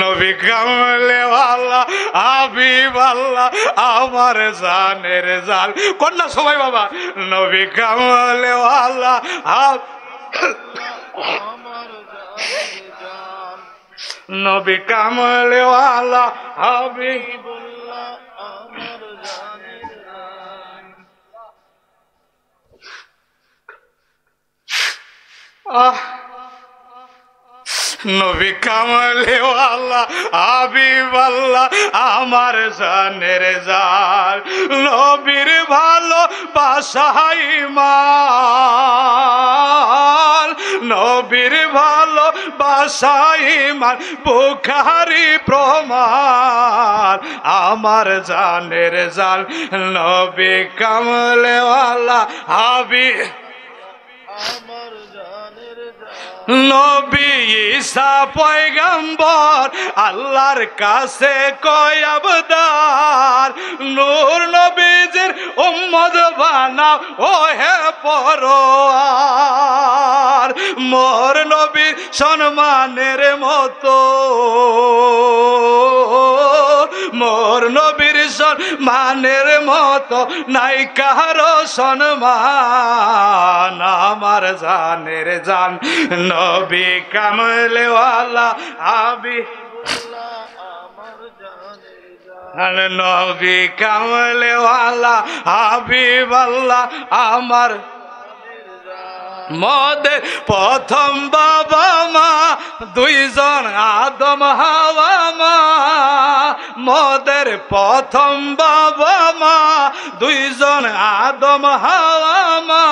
নবী কামলে আল্লাহ হাবিব আল্লাহ আমার জানের জান কন্যা সবাই বাবা নবী কামলে আল্লাহ নবী কামলে হাবিব আহ নবী কামলে আল্লাহ আমার জানের জাল নবীর ভালো বাসাই মাল নবীর ভালো বাসাই মাল বুখারি প্রমাণ। আমার জানের জাল নবী কামলে আল্লাহ, হাবিব। নবী ঈসা পয়গম্বর, আল্লাহর কাছে কয়, আবদার, নূর নবীজির উম্মত বানাও ও হে পরোয়ার। মোর নবীর সম্মানের মতো, মোর নবীর সম্মানের মতো, নাই কারও সম্মান। আমার জানের জান নবী কামলেওয়ালা, আবি। নবী কামলেওয়ালা হাবিব আল্লাহ আমার। মদের প্রথম বাবা মা, দুইজন আদম হাওয়া মা। মদের প্রথম বাবা মা, দুইজন আদম হাওয়া মা।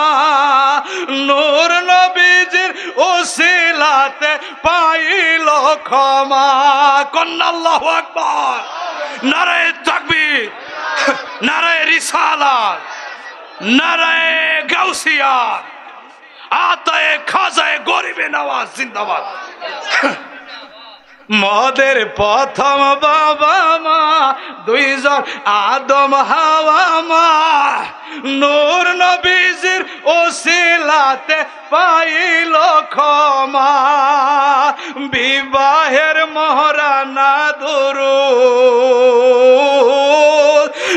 নূর নবীজির ওসিলাতে পাইল ক্ষমা। কন্নাল্লাহ আকবর। নারায় তাকবীর। নারায় রিসালাত। নারায় গাউসিয়ার আতায় খাজায় গরিবে নওয়াজ, জিন্দাবাদ। মদের প্রথম বাবা মা, দুইজন আদম হাওয়া মা। নূর নবীজির ওসিলাতে পাইল ক্ষমা। বিবাহের মহারানা দুরু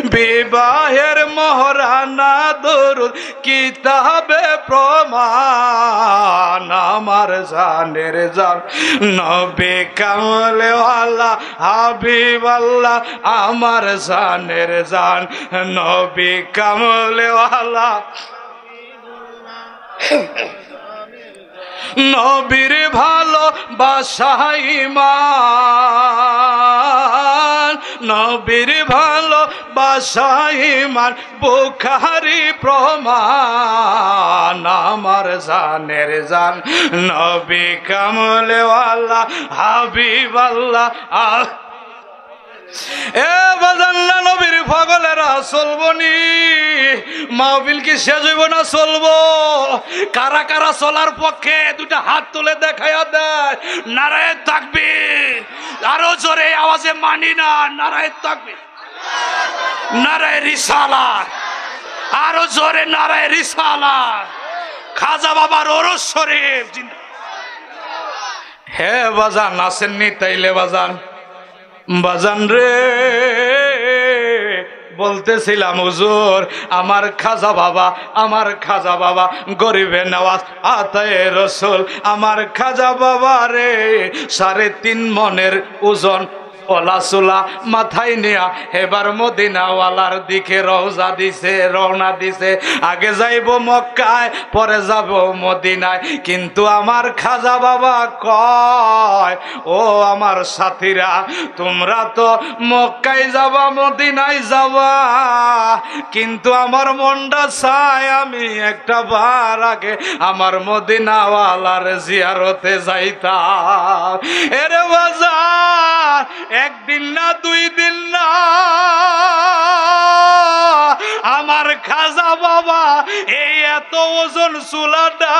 বিবাহের মহারানা দরুদ, কিতাবে প্রমাণ। আমার জানের জান, নবে কামলে আল্লাহ হাবিব আল্লাহ আমার জানের জান। নবী কামলে আল্লাহ। নবীর ভালো বাসাইমান নবীর ভালো বাসাইমান বুখারি প্রমাণ আমার জানের জান। নবী কামলেওয়ালা হাবিবাল্লা আহ এ বাজান্না নবীর পাগলেরা চলবনি মাহবিল কি শেষ হইব না চলবো? কারা কারা চলার পক্ষে? দুটা হাত তুলে দেখাইয়া দেয়। নারায় থাকবি আরও জোরে আওয়াজে মানি না নারায় থাকবি নারায় রিসালা। আরও জোরে নারায় রিসালা। খাজা বাবার ওরস শরীফ। হে বাজান, আসেননি তাইলে বাজান। বাজান রে, বলতেছিলাম, হুজুর, আমার খাজা বাবা, আমার খাজা বাবা গরিবে নওয়াজ, আতায় রসুল, আমার খাজা বাবা রে, সাড়ে তিন মনের ওজন ওলাসুলা মাথায় নিয়া, এবার মদিনাওয়ালার দিকে রওজা দিছে, রওনা দিছে। আগে যাইব মক্কায়, পরে যাব মদিনায়। কিন্তু আমার খাজা বাবা কয়, ও আমার সাথীরা, তোমরা তো মক্কায় যাবা, মদিনায় যাবা। কিন্তু আমার মনটা চায় আমি একটা বার আগে আমার মদিনাওয়ালার জিয়ারতে যাইতাম। এরে বাজার একদিন না, দুই দিন না। আমার খাজা বাবা, এই এত ওজন চুলাটা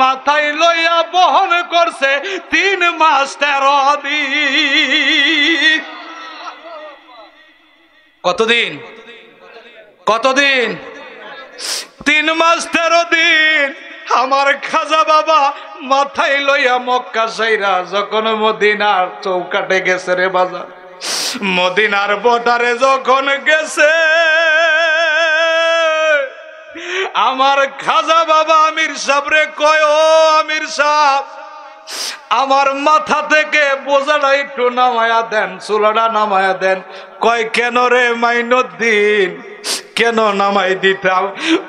মাথায় লইয়া বহন করছে তিন মাস তেরো দিন। কতদিন? কতদিন? তিন মাস তেরো দিন। আমার খাজা বাবা মাথায় লইয়া মক্কা সাইরা যখন মদিনার চৌকাটে গেছে রে বাজার, মদিনার বটারে যখন গেছে, আমার খাজা বাবা আমির সাবরে কয়, ও আমির সাহ আমার মাথা থেকে বোঝাটা একটু নামায়া দেন, চুলাটা নামায়া দেন। কয়, কেন রে মাইনুদ্দিন? কেন নামাই দিতাম?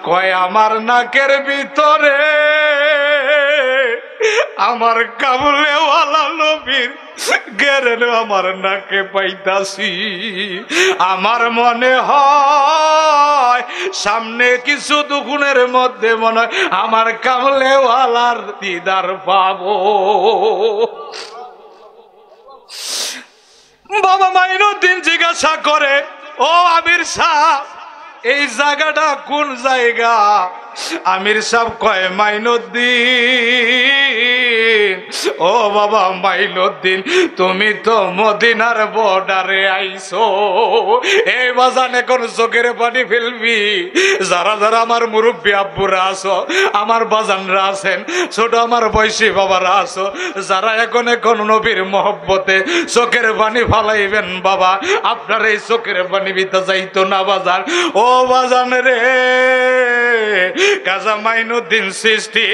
কয়, আমার নাকের ভিতরে আমার কাবুলেওয়ালা নবীর গেরেন আমার নাকে পাইতাছি। আমার মনে হয় সামনে কিছু দুগুণের মধ্যে মনে হয় আমার কামলেওয়ালার দিদার পাবো। বাবা মাইনুদ্দিন জিজ্ঞাসা করে, ও আমির সাহ এই জায়গাটা কোন জায়গা আমির সাহ কয়, মাইনুদ্দিন। ও বাবা, মাইনুদ্দিন, তুমি তো মদিনার বর্ডারে আইছো। এই বাজান এখন চোখের পানি ফেলবি? যারা যারা আমার মুরব্বী আব্বুরা আছো, আমার বাজানরা আছেন, ছোট আমার বয়সী বাবারা আছো, যারা এখন এখন নবীর মহব্বতে চোখের পানি ফালাইবেন বাবা, আপনার এই চোখের পানি বিতা যাইতো না বাজার। ও বাজান রে কাজা মাইনুদ্দিন সৃষ্টি,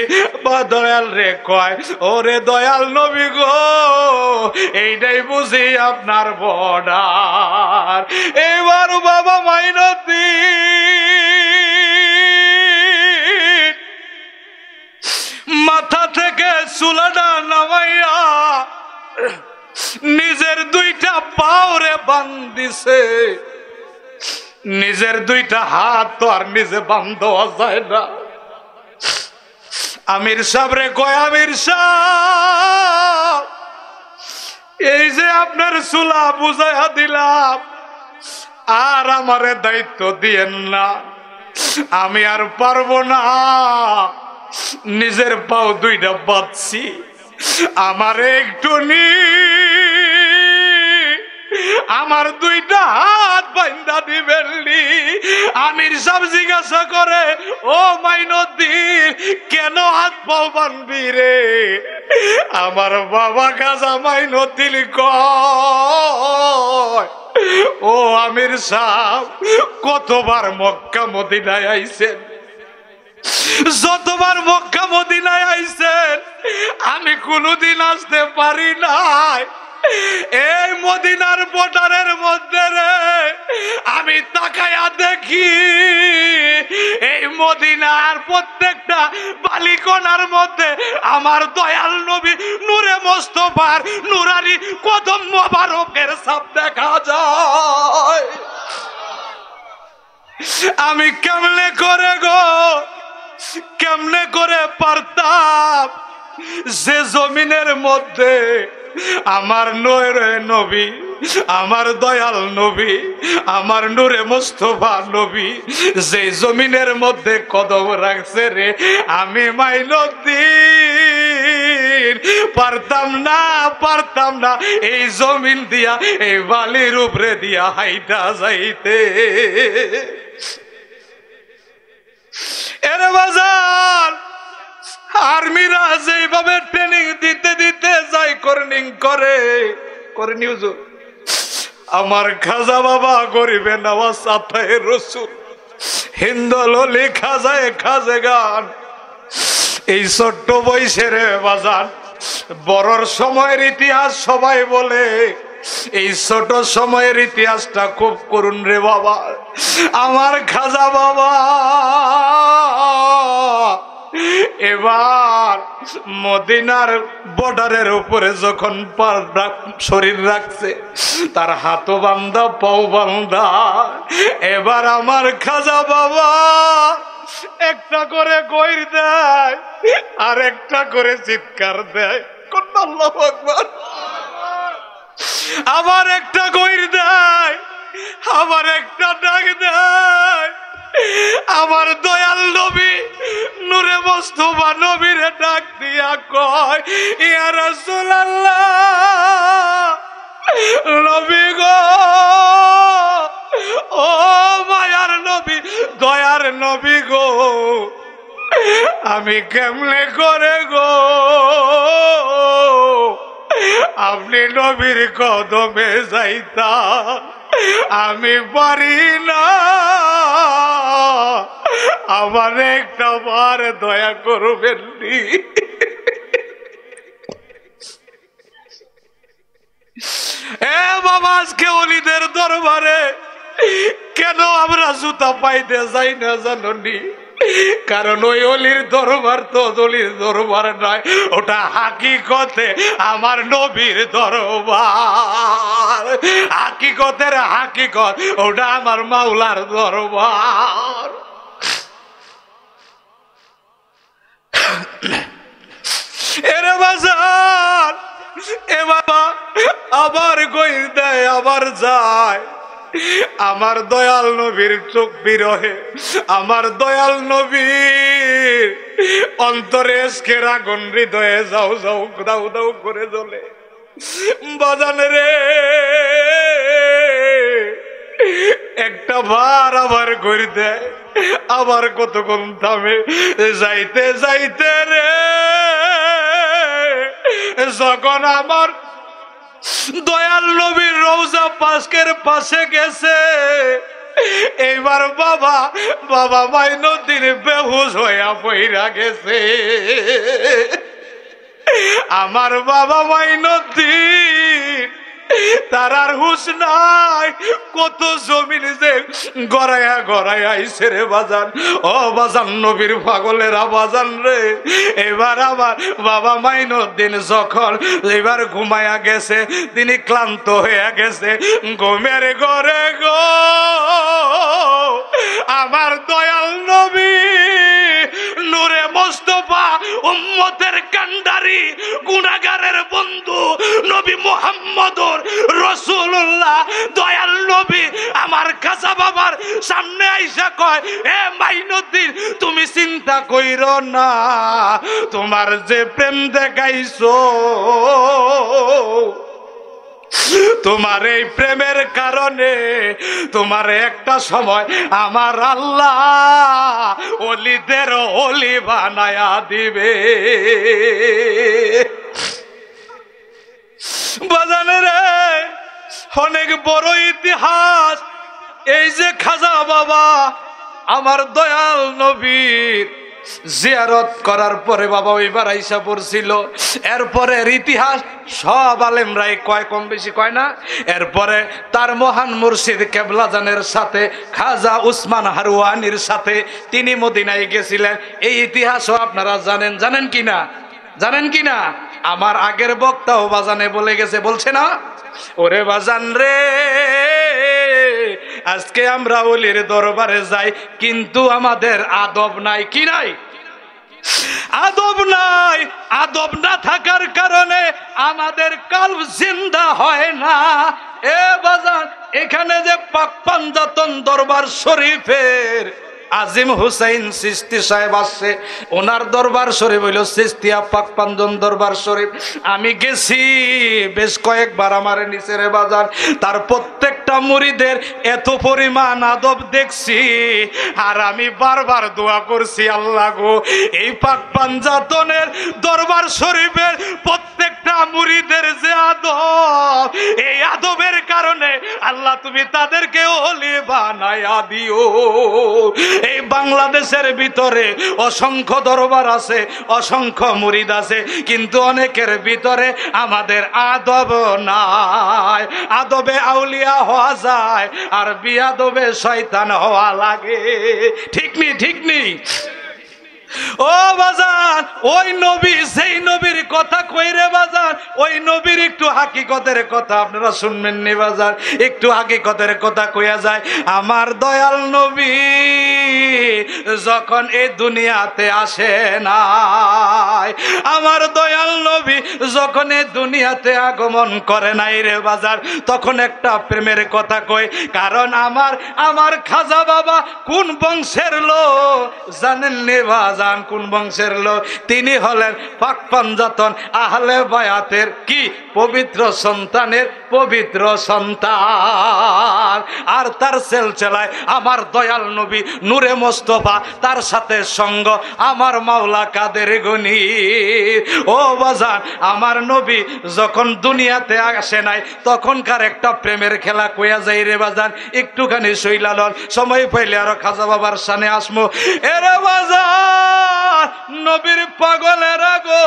বা দয়াল রে কয়, ওরে দয়াল নবী গো, এইটাই বুঝি আপনার বর্ডার। এবার বাবা মাইনুদ্দিন মাথা থেকে চুলাটা নামাইয়া নিজের দুইটা পাওরে বান্দিছে নিজের দুইটা হাত তো আর নিজে বান্ধ দেওয়া যায় না। আমির সাবরে কয়, আমির সাহ এই যে আপনার চুলা বুঝাইয়া দিলাম, আর আমারে দায়িত্ব দিয়েন না। আমি আর পারব না। নিজের পাও দুইটা বাঁধছি, আমার একটু নি আমার দুইটা হাত বাইন্দা দিবেননি আমির সব জিজ্ঞাসা করে, ও মাইনদ্দিন কেন হাত পাও বানবি রে? আমার বাবা গাজা মাইনদ্দিন কয়, ও আমির সাহ কতবার মক্কা মদিনায় আইছেন? যতবার মক্কা মদিনায় আইছেন, আমি কোনোদিন আসতে পারি নাই। এই মদিনার বর্ডারের মধ্যে রে, আমি তাকায়া দেখি, এই মদিনার প্রত্যেকটা বালিকনার মধ্যে আমার দয়াল নবী নূরে মোস্তফার নুরারি কদম মোবারকের সাপ দেখা যায়। আমি কেমনে করে গো, কেমনে করে পারতাম যে জমিনের মধ্যে আমার নয় নবী, আমার দয়াল নবী, আমার নূরে মোস্তফা নবী, যে জমিনের মধ্যে কদম রাখছে রে, আমি মাইনদ্দিন। পারতাম না পারতাম না, এই জমিন দিয়া, এই বালির উপরে দিয়া হাইটা যাইতে। এরে বাজার আর্মিরা যেভাবে ট্রেনিং দিতে দিতে যায় কর্নিং করে। করে নিউজ আমার খাজা বাবা গরিবে নেওয়া সাথায় রসুল। হিন্দলো লেখা যায় খাজে গান। এই ছোট্ট বয়সের বাজার বড়র সময়ের ইতিহাস সবাই বলে, এই ছোট সময়ের ইতিহাসটা খুব করুন রে বাবা। আমার খাজা বাবা এবার মদিনার বর্ডারের উপরে যখন শরীর রাখছে, তার হাতও বান্ধা পাও বান্ধা এবার আমার খাজা বাবা একটা করে গৈর দেয় আর একটা করে চিৎকার দেয়। আল্লাহু আবার একটা গৈর দেয়, আবার একটা ডাক দেয়। আমার দয়াল নবী, নূরে মোস্তফা নবীরে ডাক দিয়া কয়, ইয়া রাসূলুল্লাহ, নবী গো, ও মায়ার নবী, দয়ার নবী গো, আমি কেমনে করে গো? আপনি নবীর কদমে যাইতা আমি পারি না। আমার একটা বার দয়া করবেন নি। এ আজকে অলিদের দরবারে কেন আমরা জুতা পাইতে যাই না জানি কারণ ওই অলির দরবার তো অলির দরবার নয়, ওটা হাকিকতে আমার নবীর দরবার। হাকিকতের হাকিকত, ওটা আমার মাওলার দরবার। এরে বাজার এ বাবা আবার কই দেয় আবার যায়। আমার দয়াল নবীর চোখ বিরহে, আমার দয়াল নবীর অন্তরে আগুন হৃদয়ে যাও যাও দাউ দাউ করে জ্বলে। বাজান রে, একটা বার আবার করে দেয় আবার কতক্ষণ থামে? যাইতে যাইতে রে, যখন আমার দয়াল নবীর রৌজা পাশকের পাশে গেছে। এইবার বাবা বাবা মাইনুদ্দিন বেহুশ হইয়া পইরা গেছে। আমার বাবা মাইনুদ্দিন তার আর হুশ নাই। কত জমিন যে গড়াইয়া গড়াইয়া রে বাজান। ও বাজান, নবীর পাগলেরা বাজান রে। এবার আবার বাবা মাইনুদ্দিন যখন এবার ঘুমাইয়া গেছে, তিনি ক্লান্ত হয়ে গেছে, ঘুমের ঘরে গো, আমার দয়াল নবী, নূরে মোস্তফা উম্মতের কান্ডারি গুনাগারের বন্ধু নবী মোহাম্মদর রসুল্লাহ দয়াল নবী, আমার কাঁচা বাবার সামনে আইসা কয়, এ মাইনুদ্দিন, তুমি চিন্তা কইর না, তোমার যে প্রেম দেখাইছো, তোমার এই প্রেমের কারণে, তোমার একটা সময় আমার আল্লাহ অলিদের অলি বানায়া দিবে। বাজানে রে, অনেক বড় ইতিহাস। এই যে খাজা বাবা, আমার দয়াল নবীর জিয়ারত করার পরে বাবা ওইবার আইসা পড়ছিল। এরপরের ইতিহাস সব আলেমরাই কয়, কম বেশি কয় না? এরপরে তার মহান মুর্শিদ কেবলাজানের সাথে, খাজা উসমান হারুয়ানির সাথে তিনি মদিনায় গেছিলেন। এই ইতিহাসও আপনারা জানেন জানেন কি না? জানেন কি না? আমার আগের বক্তাও বাজানে বলে গেছে, বলছে না? ওরে বাজান রে, আজকে আমরা ওলির দরবারে যাই, কিন্তু আমাদের আদব নাই, কি নাই? আদব নাই, আদব না থাকার কারণে আমাদের কাল জিন্দা হয় না। এ বাজান, এখানে যে পাক পাঞ্জাতন দরবার শরীফের আজিম হুসাইন সিস্তি সাহেব আসছে। ওনার দরবার শরীফ হইল সিস্তিয়া পাক পাঞ্জন দরবার শরীফ। আমি গেছি বেশ কয়েকবার আমার নিচের বাজার। তার প্রত্যেকটা মুড়িদের এত পরিমাণ আদব দেখছি। আর আমি বারবার দোয়া করছি, আল্লাহ গো, এই পাক পাঞ্জাতনের দরবার শরীফের প্রত্যেকটা মুড়িদের যে আদব, এই আদবের কারণে আল্লাহ তুমি তাদেরকে ওলি বানায়া দিও। এই বাংলাদেশের ভিতরে অসংখ্য দরবার আছে, অসংখ্য মুরিদ আছে, কিন্তু অনেকের ভিতরে আমাদের আদব নাই। আদবে আউলিয়া হওয়া যায়, আর বিয়াদবে শয়তান হওয়া লাগে। ঠিক নি ঠিক নি? ও বাজান, ওই নবী, সেই নবীর কথা কইরে বাজান? ওই নবীর একটু হাকিকতের কথা আপনারা শুনবেন নি বাজার একটু হাকিকতের কথা কইয়া যায়, আমার দয়াল নবী, যখন এই দুনিয়াতে আসে নাই, আমার দয়াল নবী যখন এই দুনিয়াতে আগমন করে নাই রে বাজার তখন একটা প্রেমের কথা কই, কারণ আমার আমার খাজা বাবা কোন বংশের লোক জানেন নে বাজার বাজান কোন বংশের লোক? তিনি হলেন পাক পাঞ্জাতন আহলে বায়াতের কি? পবিত্র সন্তানের পবিত্র সন্তান। আর তার সেলচেলায় আমার দয়াল নবী নূরে মোস্তফা, তার সাথে সঙ্গ আমার মাওলা কাদের গনি। ও বাজান, আমার নবী যখন দুনিয়াতে আসে নাই, তখনকার একটা প্রেমের খেলা কইয়া যাই রে বাজান, একটুখানি শৈলালন, সময় পাইলে আরও খাজা বাবার সানে আসমো। এরে বাজার নবীর পাগলের আগো।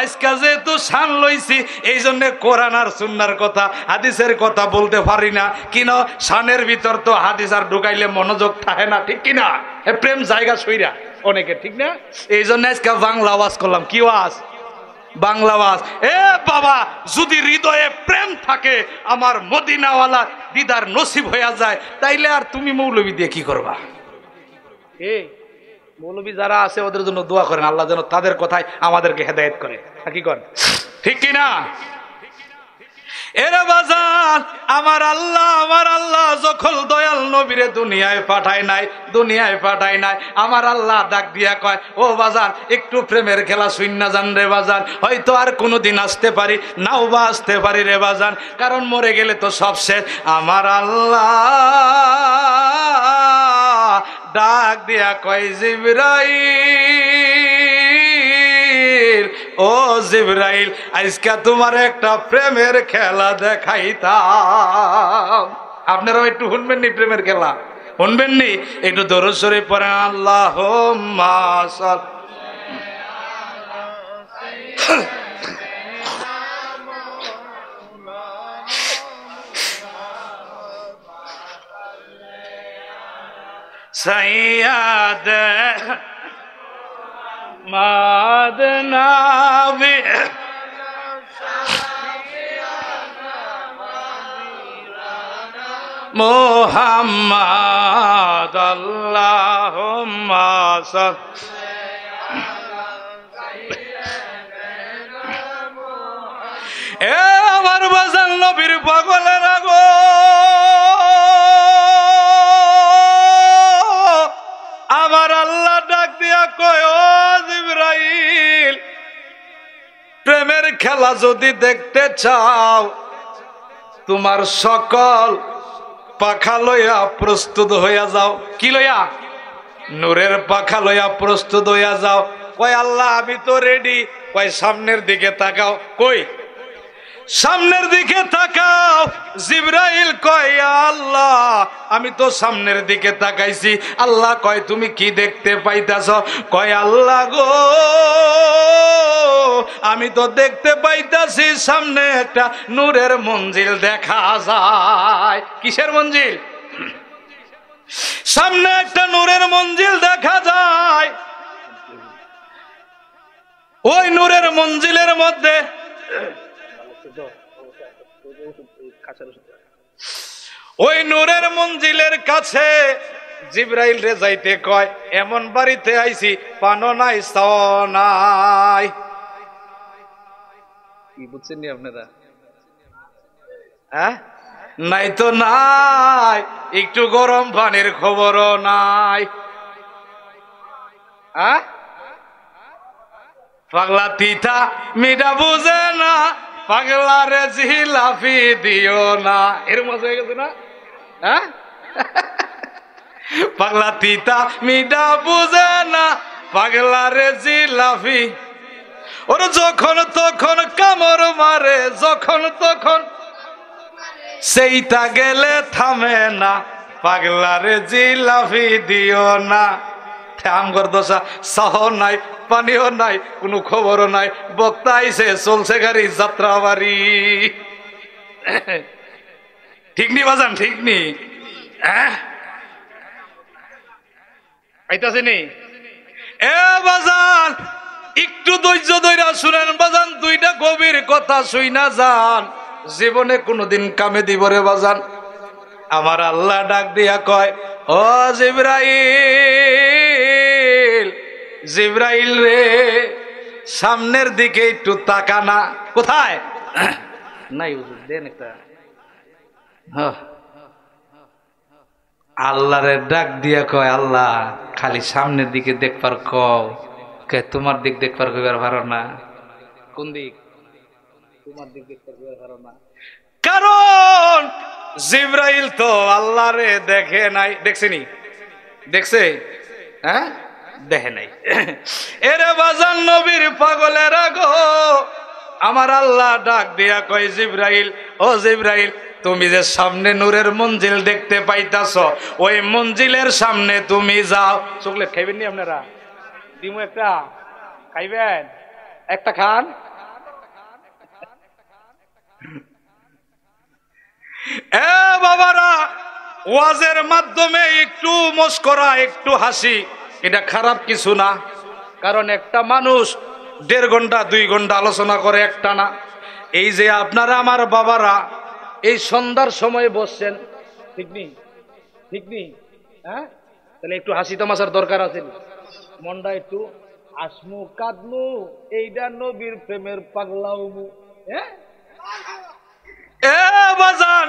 আজকা যেহেতু সান লইছি এই জন্য কোরআন আর সুন্নার কথা, হাদিসের কথা বলতে পারি না। কিনা সানের ভিতর তো হাদিস আর ঢুকাইলে মনোযোগ থাকে না, ঠিক কিনা? প্রেম জায়গা সইরা অনেকে, ঠিক না? এই জন্য আজকে বাংলা আওয়াজ করলাম। কি আওয়াজ? বাংলা আওয়াজ। এ বাবা, যদি হৃদয়ে প্রেম থাকে, আমার মদিনাওয়ালা দিদার নসিব হইয়া যায়, তাইলে আর তুমি মৌলবী দিয়ে কি করবা? এ মৌলবী যারা আছে, ওদের জন্য দোয়া করেন, আল্লাহ যেন তাদের কথায় আমাদেরকে হেদায়েত করে। কি করেন ঠিক কি না এরা বাজান, আমার আল্লাহ আমার আল্লাহ যখন দয়াল নবীরে দুনিয়ায় পাঠায় নাই, দুনিয়ায় পাঠায় নাই, আমার আল্লাহ ডাক দিয়া কয়, ও বাজান, একটু প্রেমের খেলা শূন্য যান রে বাজান, হয়তো আর কোনোদিন আসতে পারি, নাও বা আসতে পারি রে বাজান, কারণ মরে গেলে তো সব শেষ। আমার আল্লাহ ডাক দিয়া কয়, জিবরাইল, ও জিবরাইল, আজকে তোমার একটা প্রেমের খেলা দেখাইতাম। আপনারাও একটু শুনবেন নি প্রেমের খেলা? শুনবেন নি? একটু দরসরে পরে আল্লাহ মাসাল সৈয়াদ মাদনাবি মোহাম্মদ আল্লাহুম্মা সাল এ আমার বাজান নবীর পাগলের আগো খেলা যদি দেখতে চাও, তোমার সকল পাখা লইয়া প্রস্তুত হইয়া যাও। কি লইয়া? নূরের পাখা লইয়া প্রস্তুত হইয়া যাও। কয়, আল্লাহ, আমি তো রেডি কয়, সামনের দিকে তাকাও। কই? সামনের দিকে তাকাও। জিব্রাইল কয় আল্লাহ, আমি তো সামনের দিকে তাকাইছি। আল্লাহ কয়, তুমি কি দেখতে পাইতাছ? কয়, আল্লাহ গো আমি তো দেখতে পাইতাছি, সামনে একটা নূরের মঞ্জিল দেখা যায়। কিসের মঞ্জিল? সামনে একটা নূরের মঞ্জিল দেখা যায়। ওই নূরের মঞ্জিলের মধ্যে ওই নূরের মঞ্জিলের কাছে জিব্রাইল রে যাইতে কয়, এমন বাড়িতে আইছি পানো নাই নাই। কি বুঝছেন নি আপনারা? হ্যাঁ? নাই তো নাই, একটু গরম পানির খবরও নাই। পাগলা তিতা মিঠা বুঝে না, পাগলা রে জিলাপি দিও না। এর মজা হয়ে গেছে না? হ্যাঁ পাগলা তিতা মিঠা বুঝে না, পাগলা রে জিলাপি ওর যখন তখন কামড় মারে, যখন তখন সেইটা গেলে থামে না, পাগলারে জিলাপি দিও না। আমগর দশা সহ নাই পানিও নাই, কোনো খবরও নাই, বক্তা আইছে, চলছে গাড়ি, যাত্রা বাড়ি। ঠিক নি বাজান, ঠিক নি? হ্যাঁ? আইতাছে নি? এ বাজান একটু ধৈর্য ধৈর্য শুনেন বাজান দুইটা গভীর কথা শুই না যান। জীবনে কোনোদিন কামে দিব রে বাজান। আমার আল্লাহ ডাক দিয়া কয় ও জিব্রাইল জিব্রাইল রে সামনের দিকে একটু তাকানা কোথায়? নাই হুজুর দেন একটা। আল্লাহরে ডাক দিয়া কয় আল্লাহ খালি সামনের দিকে দেখবার কও। কে তোমার দিক দেখবার কইবার ভালো না? কোন দিক? তোমার দিক দেখবার কইবার ভালো না। কারণ জিব্রাইল তো আল্লাহরে দেখে নাই। দেখছেনি দেখছে? হ্যাঁ? দেখে নাই। এরে বাজান নবীর পাগলের গো আমার আল্লাহ ডাক দিয়া কয় জিব্রাইল ও জিব্রাইল তুমি যে সামনে নূরের মঞ্জিল দেখতে পাইতাছ ওই মঞ্জিলের সামনে তুমি যাও। চকলেট খাইবেন নি আপনারা? দিমু একটা। খাইবেন? একটা খান। এ বাবারা, ওয়াজের মাধ্যমে একটু মস্করা, একটু হাসি, এটা খারাপ কিছু না। কারণ একটা মানুষ দেড় ঘণ্টা, দুই ঘণ্টা আলোচনা করে একটা না। এই যে আপনারা আমার বাবারা, এই সন্ধ্যার সময় বসছেন। ঠিক নেই? ঠিক নেই? হ্যাঁ? তাহলে একটু হাসি তামাশার দরকার আছে মনটা একটু আসমু, কাদমু এইটা নবীর প্রেমের পাগলাউমু হ্যাঁ এ বাজান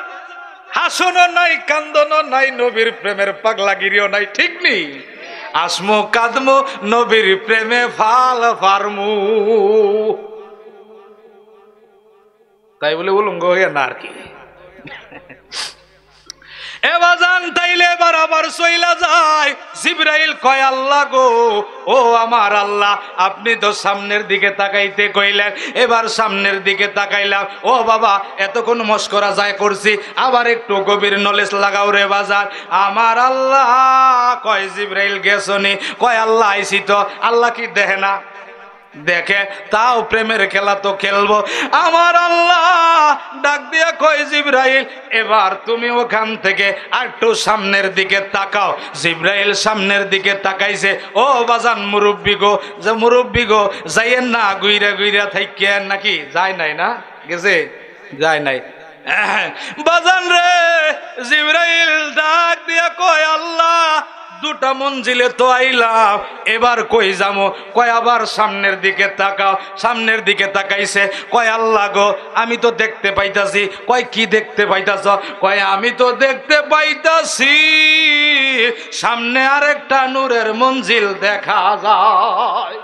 হাসনও নাই কান্দনও নাই, নবীর প্রেমের পাগলাগিরিও নাই, ঠিক নেই আসমো, কাদমো, নবীর প্রেমে ফাল ফার্মু। তাই বলে উলঙ্গ হইয়া না আর কি? তাইলে এবার আবার যায়। কয়, আল্লাহ গো, ও আমার আল্লাহ, আপনি তো সামনের দিকে তাকাইতে কইলেন, এবার সামনের দিকে ও বাবা, এতক্ষণ মস্করা যায় করছি, আবার একটু গভীর নলেজ লাগাও রে বাজার আমার আল্লাহ, কয়, জিব্রাইল গেছনি? কয়, আল্লাহ আইসি তো, আল্লাহ কি দেহে না? দেখে, তাও প্রেমের খেলা তো খেলব। আমার আল্লাহ ডাক দিয়া কয়, জিব্রাইল, এবার তুমি ওখান থেকে একটু সামনের দিকে তাকাও। জিব্রাইল সামনের দিকে তাকাইছে, ও বাজান মুরব্বী গো, যে মুরব্বী গো, যাইয়েন না, গুইরা গুইরা থাকেন নাকি? যায় নাই না? গেছে? যায় নাই। বাজান রে, জিব্রাইল ডাক দিয়া কয়, আল্লাহ দুটা মঞ্জিলে তো আইলাম। এবার কই যাব কয় আবার সামনের দিকে তাকাও, সামনের দিকে তাকাইছে। কয়, আল্লাহ গো, আমি তো দেখতে পাইতাছি। কয়, কি দেখতে পাইতাছ? কয়, আমি তো দেখতে পাইতাছি, সামনে আরেকটা নূরের মঞ্জিল দেখা যায়।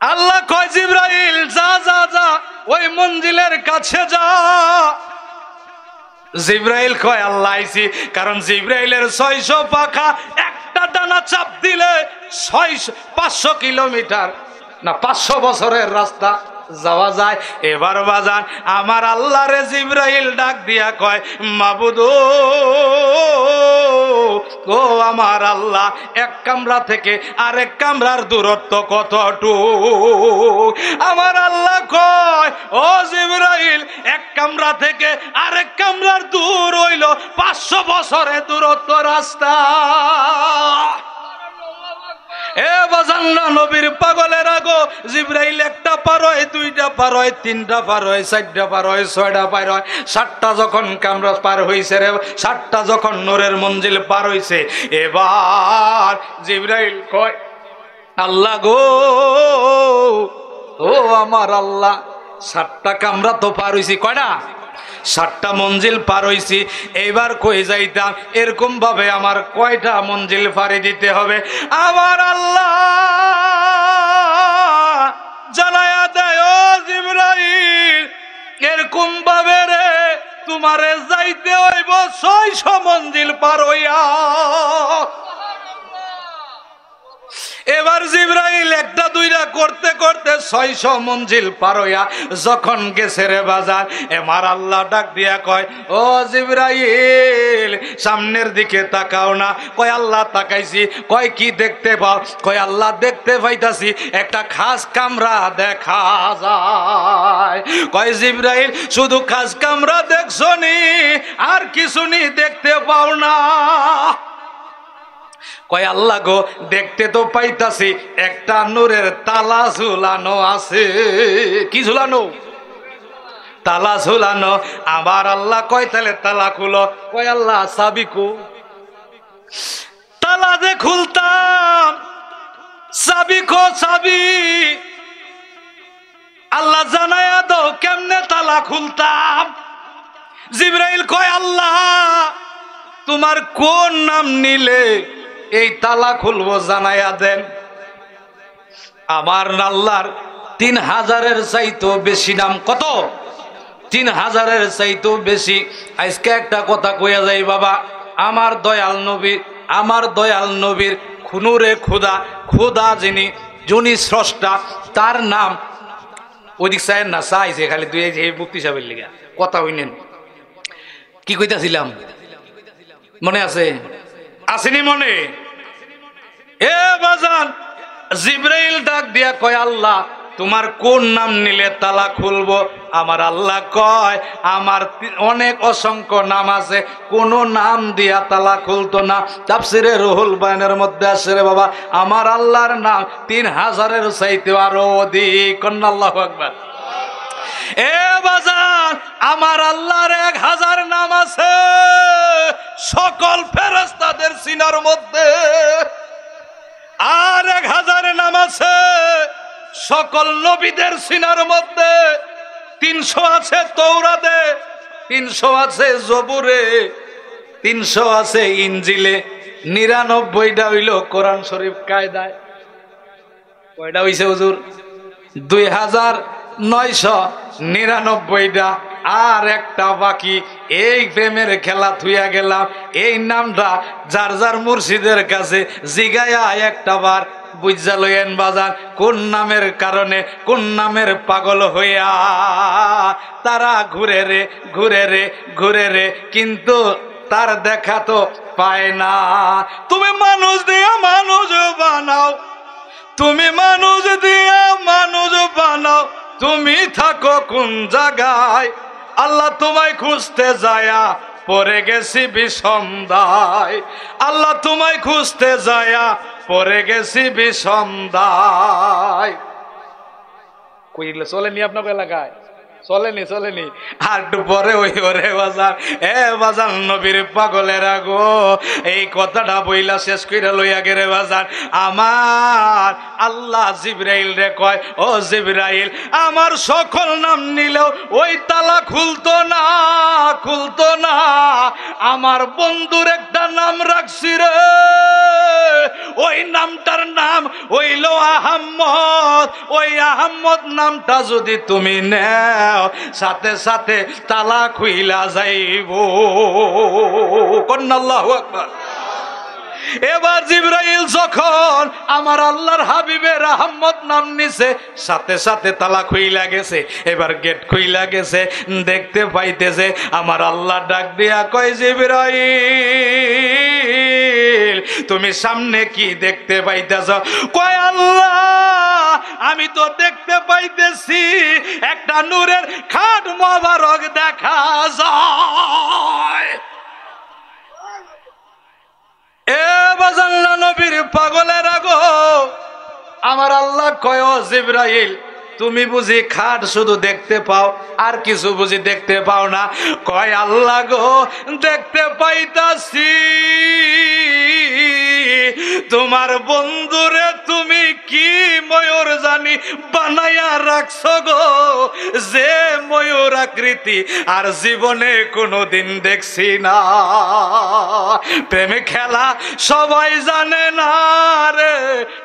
আল্লাহ কয়, জিব্রাইল, যা যা যা, ওই মঞ্জিলের কাছে যা। জিব্রাইল কয়, আল্লাহ আইছি। কারণ জিব্রাইলের ছয়শো পাখা, একটা দানা চাপ দিলে ছয়শো পাঁচশো কিলোমিটার, না, পাঁচশো বছরের রাস্তা যাওয়া যায়। এবার বাজান, আমার আল্লাহ রে জিব্রাইল ডাক দিয়া কয়, মাবুদ ও আমার আল্লাহ, এক কামরা থেকে আরেক কামরার দূরত্ব কতটু আমার আল্লাহ কয়, ও জিব্রাইল, এক কামরা থেকে আরেক কামরার দূর হইল পাঁচশো বছরের দূরত্ব রাস্তা। এ বাজান্না নবীর পাগলের আগো, জিব্রাইল একটা পার হয়, দুইটা পার হয়, তিনটা পার হয়, চারটা পার হয়, ছয়টা পার হয়। সাতটা যখন কামরা পার হইছে রে, সাতটা যখন নোরের মঞ্জিল পার হইছে, এবার জিব্রাইল কয়, আল্লাহ গো, ও আমার আল্লাহ, সাতটা কামরা তো পার হইছি কয়টা সাতটা মঞ্জিল পার হইছি এইবার কই যাইতাম? এরকম ভাবে আমার কয়টা মঞ্জিল পাড়ি দিতে হবে? আমার আল্লাহ জানায়া দেয়, ও জিব্রাইল, এরকম ভাবে রে তোমারে যাইতে হইব, ছয়শো মঞ্জিল পার হইয়া। এবার জিব্রাইল একটা দুইটা করতে করতে ছয়শো মঞ্জিল পার হইয়া যখন গেছে রে বাজার, এমার আল্লাহ ডাক দিয়া কয়, ও জিব্রাইল, সামনের দিকে তাকাও না। কয়, আল্লাহ তাকাইছি। কয়, কি দেখতে পাও? কয়, আল্লাহ দেখতে পাইতাছি, একটা খাস কামরা দেখা যায়। কয়, জিব্রাইল, শুধু খাস কামরা দেখছ আর কিছু নি দেখতে পাও না। কয়, আল্লাহ গো, দেখতে তো পাইতাছি, একটা নূরের তালা ঝুলানো আছে। কি ঝুলানো? তালা ঝুলানো। আবার আল্লাহ কয়, তাহলে তালা খুলো। কয়, আল্লাহ সাবিকু তালা যে খুলতাম সাবিকো সাবি আল্লাহ জানায়া দাও, কেমনে তালা খুলতাম? জিব্রাইল কয়, আল্লাহ, তোমার কোন নাম নিলে এই তালা খুলবো জানাইয়া দেন। আমার আল্লাহর তিন হাজারের চাইতো বেশি নাম কত? তিন হাজারের চাইতো বেশি। আজকে একটা কথা কইয়া যাই, বাবা, আমার দয়াল নবীর আমার দয়াল নবীর খুনুরে খুদা খুদা যিনি যিনি স্রষ্টা, তার নাম ওদিক সাহেব না চাইছে খালি দুই মুক্তি সাহেবের লিগা, কথা হইনেন। কি কইতাছিলাম? মনে আছে? আসেনি মনে? এ বাজান, জিব্রাইল ডাক দিয়া কয়, আল্লাহ, তোমার কোন নাম নিলে তালা খুলবো? আমার আল্লাহ কয়, আমার অনেক অসংখ্য নাম আছে, কোন নাম দিয়া তালা খুলতো না। তাপসিরে রুহুল বায়নের মধ্যে আছে রে বাবা, আমার আল্লাহর নাম তিন হাজারের চাইতে আরও অধিক। আল্লাহ একবার এ বাজান, আমার আল্লাহর এক হাজার নাম আছে, সকল ফেরেস্তাদের সিনার মধ্যে। আর এক হাজার নাম আছে। সকল নবীদের সিনার মধ্যে তিনশো আছে তৌরাতে তিনশো আছে জবুরে, তিনশো আছে ইঞ্জিলে নিরানব্বইটা হইল কোরআন শরীফ কায়দায়। কয়টা হইছে হুজুর? দুই হাজার নয়শো নিরানব্বইটা। আর একটা বাকি, এই প্রেমের খেলা থুইয়া গেলাম। এই নামটা যার যার মুর্শিদের কাছে জিগায়া একটা বার, বুঝা লইয়েন বাজার কোন নামের কারণে, কোন নামের পাগল হইয়া। তারা ঘুরে রে ঘুরে রে ঘুরে রে, কিন্তু তার দেখা তো পায় না। তুমি মানুষ দিয়া মানুষ বানাও। তুমি মানুষ দিয়া মানুষ বানাও। তুমি থাকো কোন জায়গায়? আল্লাহ তোমায় খুঁজতে যায়া পরে গেছি বিষমদায়। আল্লাহ তোমায় খুঁজতে যায়া পরে গেছি বিষমদায়। কইলে চলেনি আপনার এলাকায়? চলেনি চলেনি। একটু পরে ওই ওরে বাজার। এ বাজার নবীর পাগলের আগো এই কথাটা বইলা শেষ কইরা লইয়া গেরে বাজার। আমার আল্লাহ জিব্রাইল রে কয়, ও জিব্রাইল, আমার সকল নাম নিলেও ওই তালা খুলতো না খুলতো না। আমার বন্ধুর একটা নাম রাখছি রে। ওই নামটার নাম হইল আহম্মদ। ওই আহম্মদ নামটা যদি তুমি নেও সাথে সাথে তালা খুইলা যাইব। কন্নাল্লাহু আকবার। এবার জিব্রাইল যখন আমার আল্লাহর হাবিবের আহম্মদ নাম নিছে, সাথে সাথে তালা খুইলা গেছে, এবার গেট খুইলা গেছে, দেখতে পাইতেছে আমার আল্লাহ ডাক দিয়া কয়, জিব্রাইল, তুমি সামনে কি দেখতে পাইতেছ? কয়, আল্লাহ, আমি তো দেখতে পাইতেছি। একটা নূরের খাট মোবারক দেখা যায়। এ বাজাল্লা নবীর পাগলের আগো আমার আল্লাহ কয় জিব্রাইল তুমি বুঝি খাট শুধু দেখতে পাও, আর কিছু বুঝি দেখতে পাও না। কয় আল্লাহ গো, দেখতে পাইতাছি। তোমার বন্ধুরে তুমি কি ময়ূর জানি বানাইয়া রাখছো গো। যে ময়ূর আকৃতি আর জীবনে কোনোদিন দেখছি না। প্রেমে খেলা সবাই জানে না রে,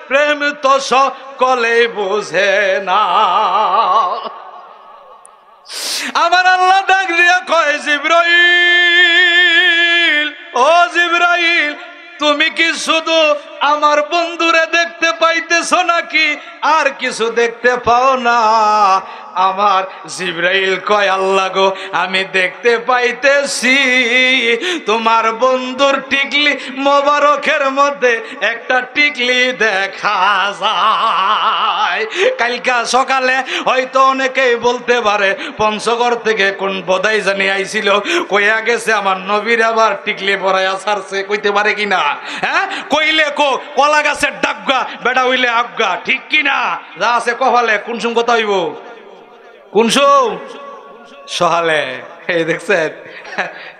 প্রেম তো সকলে বুঝে না। আমার আল্লাহ ডাক দিয়া কয় জিব্রাইল ও জিব্রাইল তুমি কি শুধু আমার বন্ধুরে দেখতে পাইতেছ নাকি? আর কিছু দেখতে পাও না। আমার জিব্রাইল কয়, আল্লাহ গো, আমি দেখতে পাইতেছি। তোমার বন্ধুর টিকলি মোবারকের মধ্যে একটা টিকলি দেখা যায়। কালকা সকালে হয়তো অনেকেই বলতে পারে, পঞ্চগড় থেকে কোন বদাই জানি আইছিল, কইয়া গেছে আমার নবীর আবার টিকলি পরাইয়া ছাড়ছে, কইতে পারে কিনা? হ্যাঁ? কইলে কো? কলা গাছের ডাকগা, বেটা হইলে আজ্ঞা ঠিক কিনা? যা আছে কহলে কোন সুম কথা হইব? কোন সুম সহালে, এই দেখছেন?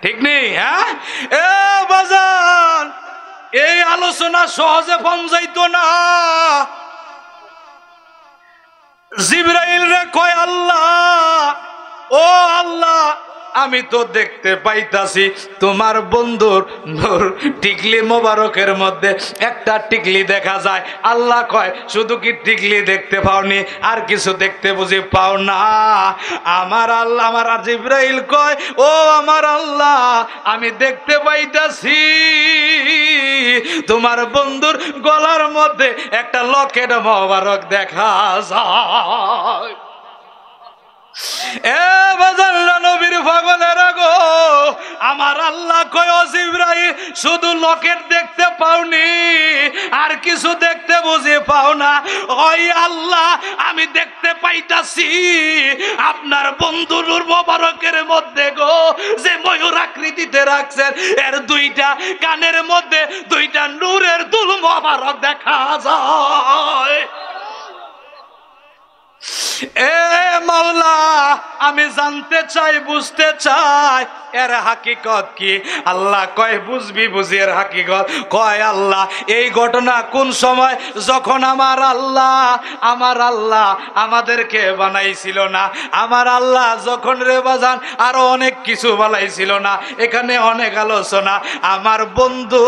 ঠিক নেই হ্যাঁ? এ বাজান, এই আলোচনা সহজে পঞ্চাইতো না। জিব্রাইল রে কয় আল্লাহ, ও আল্লাহ আমি তো দেখতে পাইতাছি, তোমার বন্ধুর নূর টিকলি মোবারকের মধ্যে একটা টিকলি দেখা যায়। আল্লাহ কয়, শুধু কি টিকলি দেখতে পাওনি? আর কিছু দেখতে বুঝি পাও না। আমার আল্লাহ, আমার জিব্রাইল কয়, ও আমার আল্লাহ, আমি দেখতে পাইতাছি। তোমার বন্ধুর গলার মধ্যে একটা লকেট মোবারক দেখা যায় এ বাজার নবীর পাগলের গো আমার আল্লাহ কয় জিব্রাইল, শুধু লকেট দেখতে পাওনি, আর কিছু দেখতে বুঝে পাও না। ওই আল্লাহ, আমি দেখতে পাইতাছি আপনার বন্ধু মোবারকের মধ্যে গো, যে ময়ূর আকৃতিতে রাখছেন। এর দুইটা কানের মধ্যে, দুইটা নূরের দুল মোবারক দেখা যায়। এ মাওলা আমি জানতে চাই, বুঝতে চাই, এর হাকিকত কি? আল্লাহ কয়, বুঝবি, বুঝি এর হাকিকত। কয়, আল্লাহ, এই ঘটনা কোন সময়? যখন আমার আল্লাহ আমার আল্লাহ আমাদেরকে বানাইছিল না, আমার আল্লাহ যখন রে বাজান আরও অনেক কিছু বানাইছিল না। এখানে অনেক আলোচনা। আমার বন্ধু,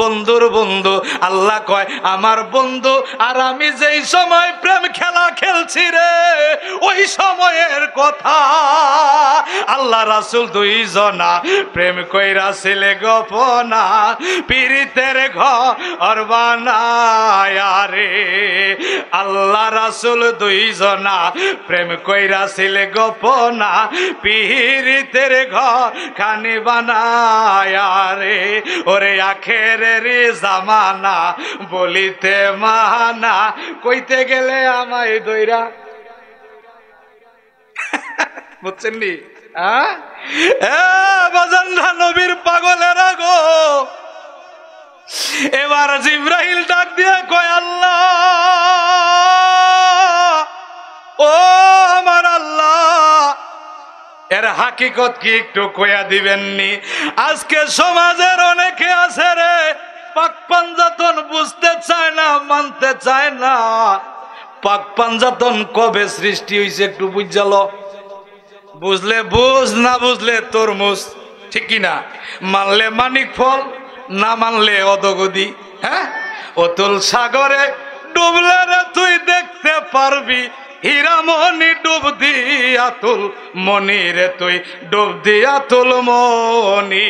বন্ধুর বন্ধু, আল্লাহ কয়, আমার বন্ধু, আর আমি যেই সময় প্রেম খেলা খেলছি রে। ওই সময়ের কথা। আল্লাহ রাসুল দুইজনা প্রেম কইরা ছিলে গোপনা পীড়িতের ঘর বানায়ারে আল্লাহ রাসুল দুইজনা প্রেম কইরা ছিলে গোপনা পীড়িতের ঘর খানি বানায়ারে ওরে আখের রে জামানা বলিতে মানা, কইতে গেলে নি বাজানরা নবীর পাগলের গো। এবার জিব্রাহিল ডাক দিয়ে কয়, আল্লাহ, ও আমার আল্লাহ, এর হাকিকত কি একটু কয়া দিবেননি? আজকে সমাজের অনেকে আছে রে, পাক পাঞ্জাতন বুঝতে চায় না, মানতে চায় না। পাক পাঞ্জাতন কবে সৃষ্টি হয়েছে একটু বুঝালো? বুঝলে বুঝ, না বুঝলে তরমুজ, ঠিক কিনা মানলে মানিক ফল, না মানলে অদগদি হ্যাঁ? অতুল সাগরে ডুবলে রে তুই দেখতে পারবি হীরামণি ডুব দিয়া তুল মনি তুই, ডুব দিয়া তুল মনি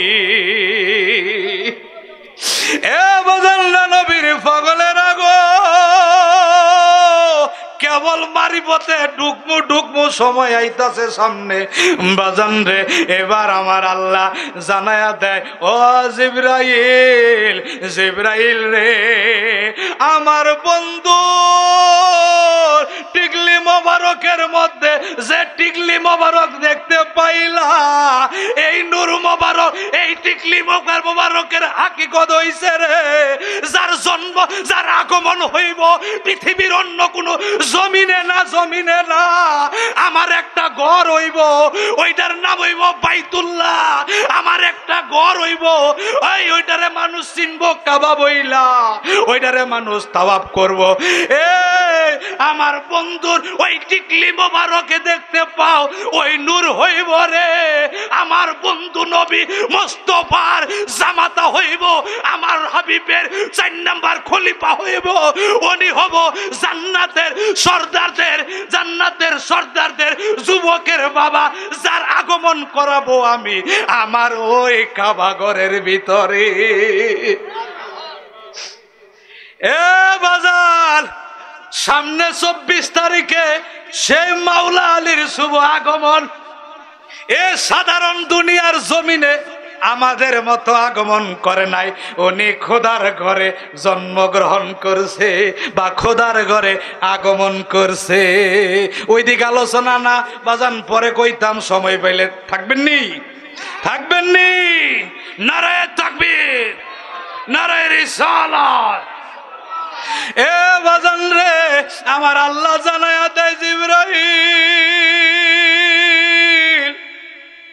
এ বদল্লা নবীর পাগলের আগো কেবল মারিপথে ডুকমু ডুকমু সময় আইতাছে সামনে। বাজান রে, এবার আমার আল্লাহ জানায়া দেয়, ও জিব্রাইল জিব্রাইল রে, আমার বন্ধু, টিকলি মোবারকের মধ্যে যে টিকলি মোবারক দেখতে পাইলা, এই নূর মোবারক, এই টিকলি মোকার মোবারকের হাকিকত হইছে রে। যার জন্ম, যার আগমন হইব, পৃথিবীর অন্য কোনো জমিনে না জমিনে না, আমার একটা ঘর হইব, ওইটার নাম হইব বাইতুল্লাহ। আমার একটা ঘর হইব ওই ওইটারে মানুষ চিনব, কাবাব হইলা। ওইটারে মানুষ তাওয়াব করব। এ, আমার বন্ধুর ওই টিকলি মোবারকে দেখতে পাও, ওই নূর হইব রে। আমার বন্ধু নবী মোস্তফার জামাতা হইব, আমার হাবিবের চার নাম্বার খলিফা হইব, উনি হব জান্নাতের সর্দারদের জান্নাতের সর্দারদের যুবকের বাবা যার আগমন করাবো আমি আমার ওই কাবাগরের ভিতরে। এ বাজার, সামনে চব্বিশ তারিখে সেই মাওলা আলীর শুভ আগমন। এ সাধারণ দুনিয়ার জমিনে আমাদের মতো আগমন করে নাই। উনি খোদার ঘরে জন্মগ্রহণ করছে বা খোদার ঘরে আগমন করছে। ওই দিকে আলোচনা না, বাজান, পরে কইতাম, সময় পাইলে থাকবেন নি? থাকবেন নি? নারায় থাকবির নারায় এ বাজান রে, আমার আল্লাহ জানায়া দেয় জিব্রাহিল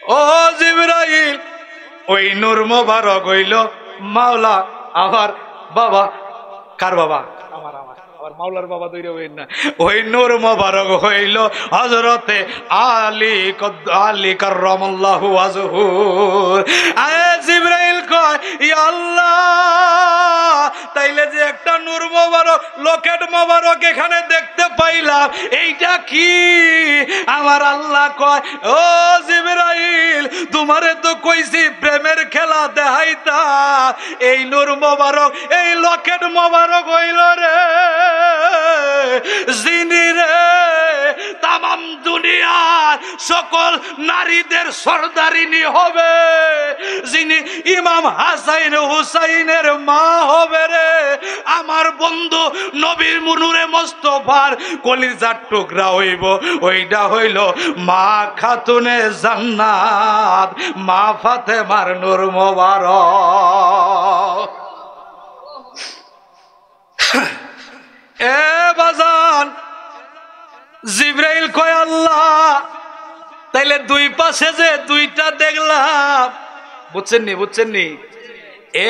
ও জিব্রাহিল ওই নূর মোবারক হইল মাওলা আবার বাবা। কার বাবা? আমার আমার আবার মাওলার বাবা তৈরি হইন না। ওই নূর মোবারক হইল হজরতে আলী আলী কার্লাহু আজহুর আয়ে জিব্রাইল কয় ইয়া আল্লাহ, তাইলে যে একটা নূর মোবারক লকেট মোবারক এখানে দেখতে পাইলাম, এইটা কি? আমার আল্লাহ কয়, ও জিব্রাইল, তোমারে তো কইছি প্রেমের খেলা দেখাইতা, এই নূর মোবারক, এই লকেট মোবারক হইল রে। জিনি রে, তামাম দুনিয়ার সকল নারীদের সর্দারিনী হবে। যিনি ইমাম হাসাইন হুসাইনের মা হবে রে, আমার বন্ধু নবীর মুনুরে মোস্তফার কলিজার টুকরা হইব। ওইটা হইল মা খাতুনে জান্নাত, মা ফাতেমার নূর মোবারক। এ বাজান, জিব্রাইল কয়, আল্লাহ, তাইলে দুই পাশে যে দুইটা দেখলাম বুঝছেন নি বুঝছেন নি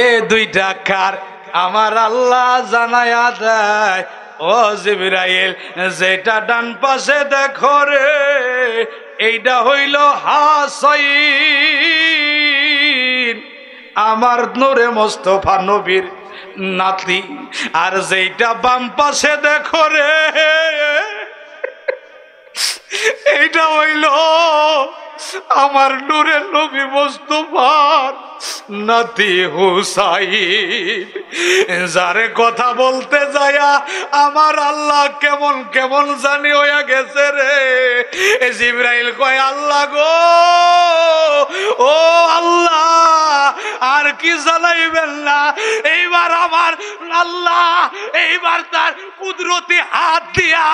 এ দুইটা কার? আমার আল্লাহ জানায়া দেয়, ও জিব্রাইল, যেটা ডান পাশে দেখো রে এইটা হইল হাসাইন, আমার নূরে মোস্তফা নবীর নাতি আর যেইটা বাম পাশে দেখো রে এইটা হইল আমার নূরের নবী মোস্তফার নাতি হুসাইন, যারে কথা বলতে যায়া আমার আল্লাহ কেমন কেমন জানি হইয়া গেছে রে। জিব্রাইল কয়, আল্লাহ গো, ও আল্লাহ, আর কি জানাইবেন না? এইবার আমার আল্লাহ, এইবার তার কুদরতি হাত দিয়া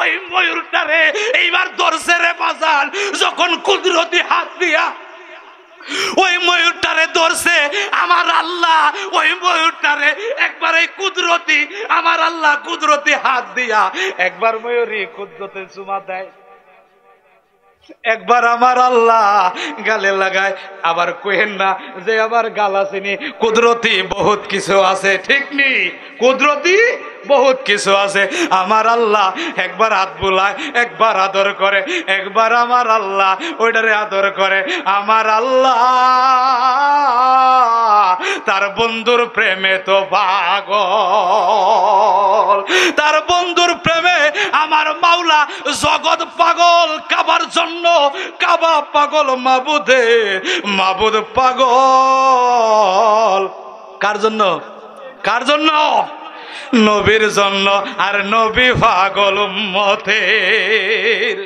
ওই ময়ূরটারে এইবার ধরছে রে বাজান। যখন কুদরতি হাত দিয়া ওই ময়ূরটারে ধরছে, আমার আল্লাহ। ওই ময়ূরটারে একবার এই কুদরতি, আমার আল্লাহ কুদরতি হাত দিয়া একবার ময়ূরী কুদরতে চুমা দেয়। একবার আমার আল্লাহ গালে লাগায়, আবার কহেন না যে আবার গাল আসেনি। কুদরতি বহুত কিছু আছে, ঠিক নি? কুদরতি বহুত কিছু আছে। আমার আল্লাহ একবার হাত বুলায়, একবার আদর করে, একবার আমার আল্লাহ ওইটারে আদর করে। আমার আল্লাহ, তার বন্ধুর প্রেমে তো পাগল। তার বন্ধুর প্রেমে আমার মাওলা জগৎ পাগল, কাবার জন্য কাবা পাগল মাবুদে, মাবুদ পাগল। কার জন্য? কার জন্য? নবীর জন্য আর নবী পাগল মতের